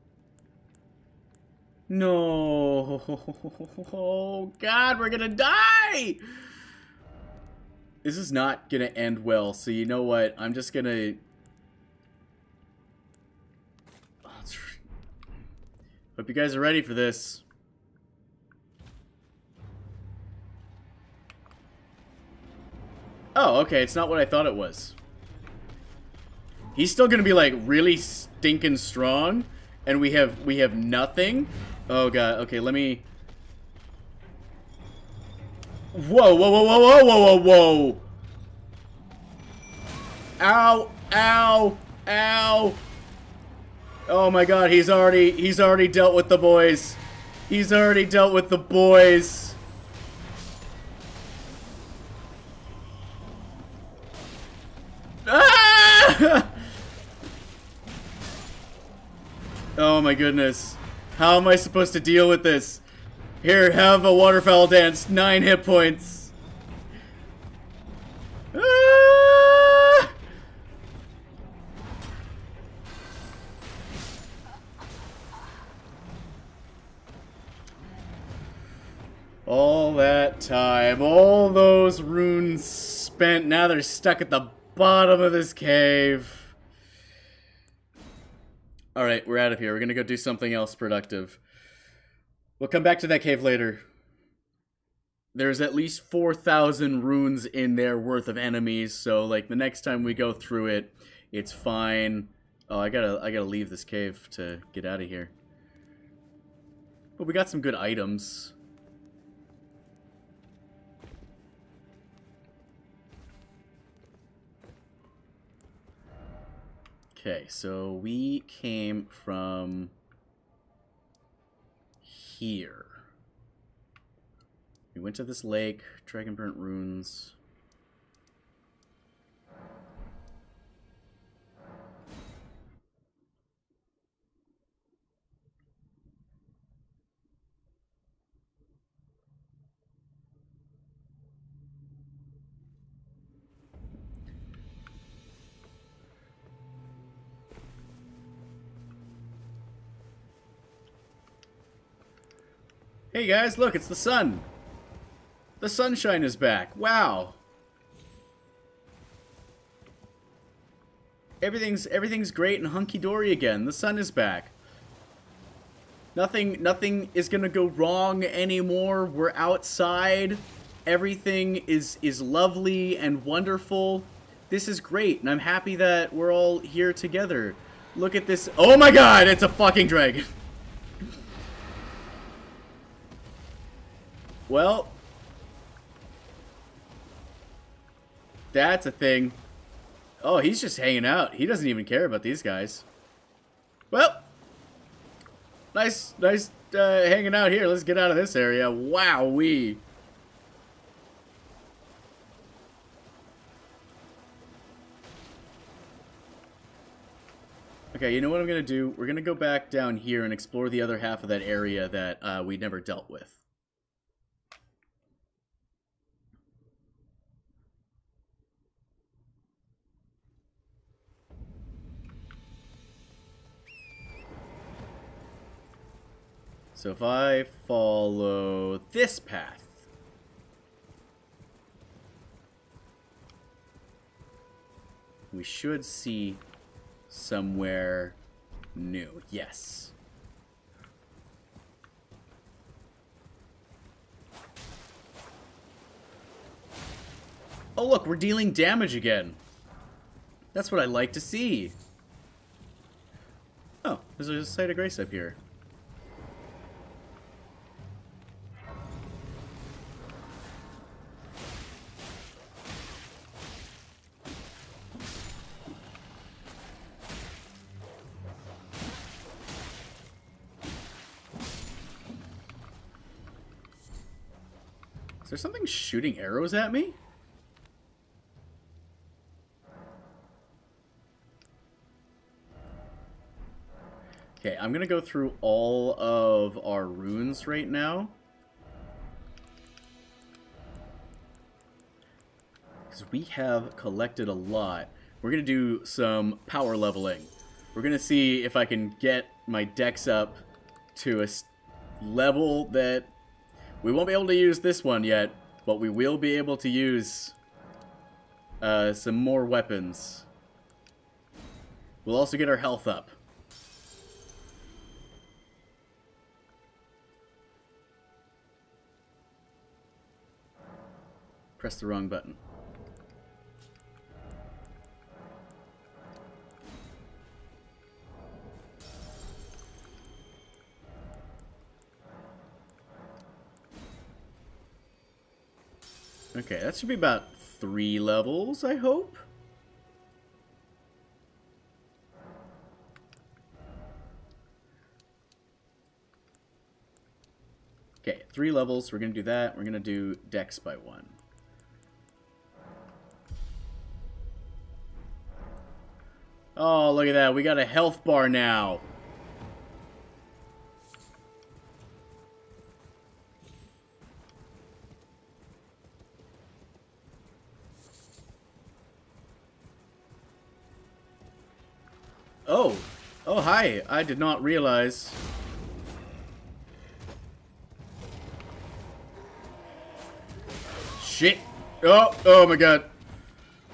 No. Oh god, we're gonna die! This is not gonna end well, so you know what? I'm just gonna Hope you guys are ready for this. Oh, okay, it's not what I thought it was. He's still gonna be like really stinking strong, and we have we have nothing. Oh god, okay, let me. Whoa, whoa, whoa, whoa, whoa, whoa, whoa! Ow, ow, ow! Oh my god, he's already he's already dealt with the boys. He's already dealt with the boys. Ah! oh my goodness. How am I supposed to deal with this? Here, have a waterfowl dance. Nine hit points. Ah! All that time, all those runes spent, now they're stuck at the bottom of this cave. Alright, we're out of here. We're gonna go do something else productive. We'll come back to that cave later. There's at least 4,000 runes in there worth of enemies, so like the next time we go through it, it's fine. Oh, I gotta, I gotta leave this cave to get out of here. But we got some good items. Okay, so we came from here. We went to this lake, Dragonburnt Ruins. Hey guys, look, it's the sun. The sunshine is back. Wow. Everything's everything's great and hunky dory again. The sun is back. Nothing nothing is gonna go wrong anymore. We're outside. Everything is is lovely and wonderful. This is great, and I'm happy that we're all here together. Look at this. Oh my god, it's a fucking dragon. Well, that's a thing. Oh, he's just hanging out. He doesn't even care about these guys. Well, nice, nice uh, hanging out here. Let's get out of this area. Wow, we. Okay, you know what I'm going to do? We're going to go back down here and explore the other half of that area that uh, we never dealt with. So if I follow this path, we should see somewhere new. Yes. Oh look, we're dealing damage again. That's what I like to see. Oh, there's a site of grace up here. Shooting arrows at me? Okay, I'm gonna go through all of our runes right now. Because we have collected a lot. We're gonna do some power leveling. We're gonna see if I can get my dex up to a level that we won't be able to use this one yet, but we will be able to use uh, some more weapons. We'll also get our health up. Press the wrong button. Okay, that should be about three levels, I hope. Okay, three levels. We're going to do that. We're going to do dex by one. Oh, look at that. We got a health bar now. Oh, hi. I did not realize. Shit. Oh, oh my god.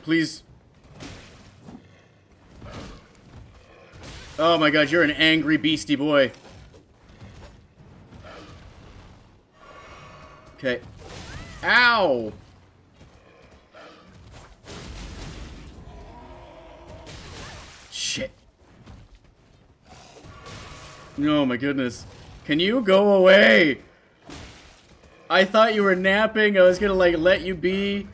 Please. Oh my god, you're an angry beastie boy. Okay. Ow! Oh my goodness. Can you go away? I thought you were napping. I was gonna like let you be.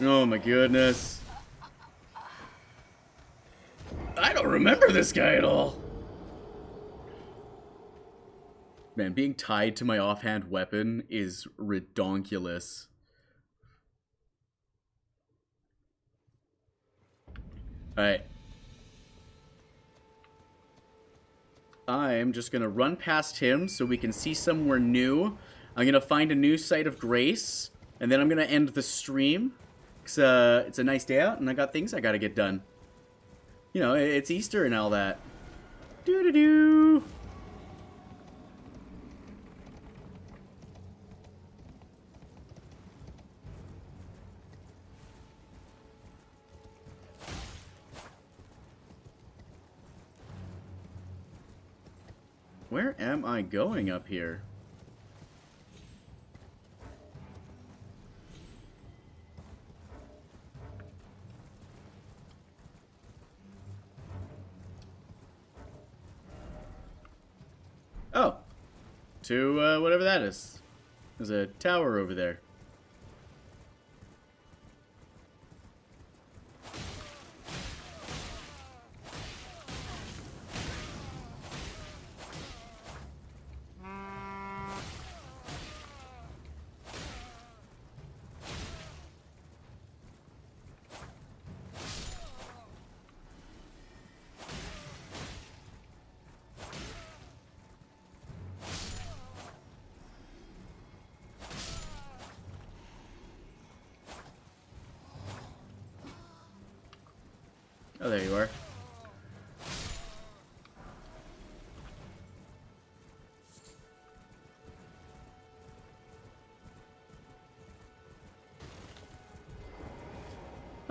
Oh my goodness. I don't remember this guy at all. Man, being tied to my offhand weapon is redonkulous. Alright. I'm just gonna run past him so we can see somewhere new. I'm gonna find a new site of grace, and then I'm gonna end the stream. Cause, uh, it's a nice day out, and I got things I gotta get done you know, it's Easter and all that. Doo Where am I going up here? Oh. To uh, whatever that is. There's a tower over there.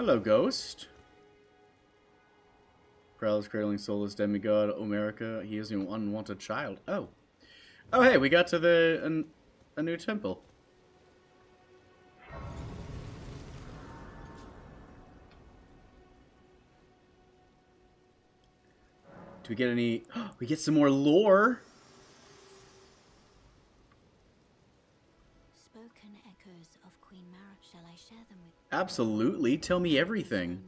Hello, ghost. Prowler's cradling soulless demigod, Omerica. He is an unwanted child. Oh. Oh, hey, we got to the an, a new temple. Do we get any... we get some more lore! Spoken echoes of Queen Marika. Shall I share them with Absolutely, tell me everything.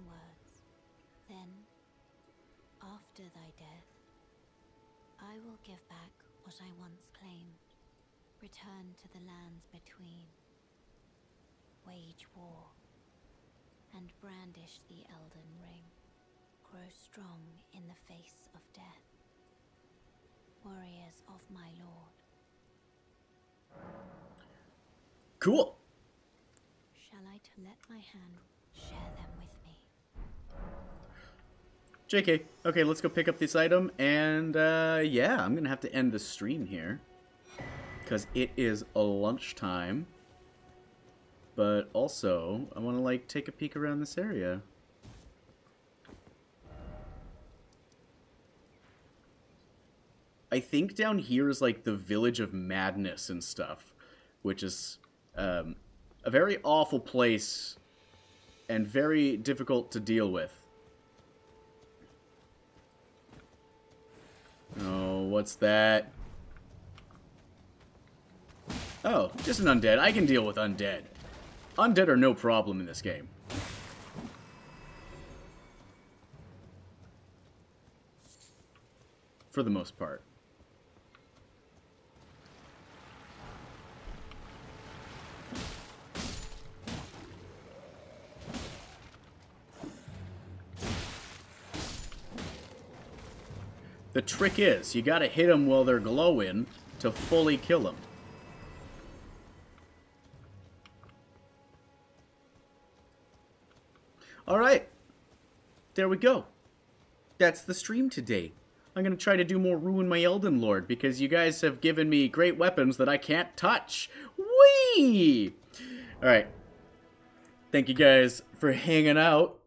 JK. Okay, let's go pick up this item, and uh, yeah, I'm gonna have to end the stream here because it is a lunchtime. But also, I want to like take a peek around this area. I think down here is like the village of madness and stuff, which is um, a very awful place and very difficult to deal with. Oh, what's that? Oh, just an undead. I can deal with undead. Undead are no problem in this game. For the most part. The trick is, you gotta hit them while they're glowing to fully kill them. Alright. There we go. That's the stream today. I'm gonna try to do more Ruin My Elden Lord because you guys have given me great weapons that I can't touch. Whee! Alright. Thank you guys for hanging out.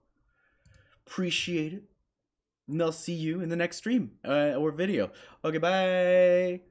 Appreciate it. And I'll see you in the next stream uh, or video. Okay, bye.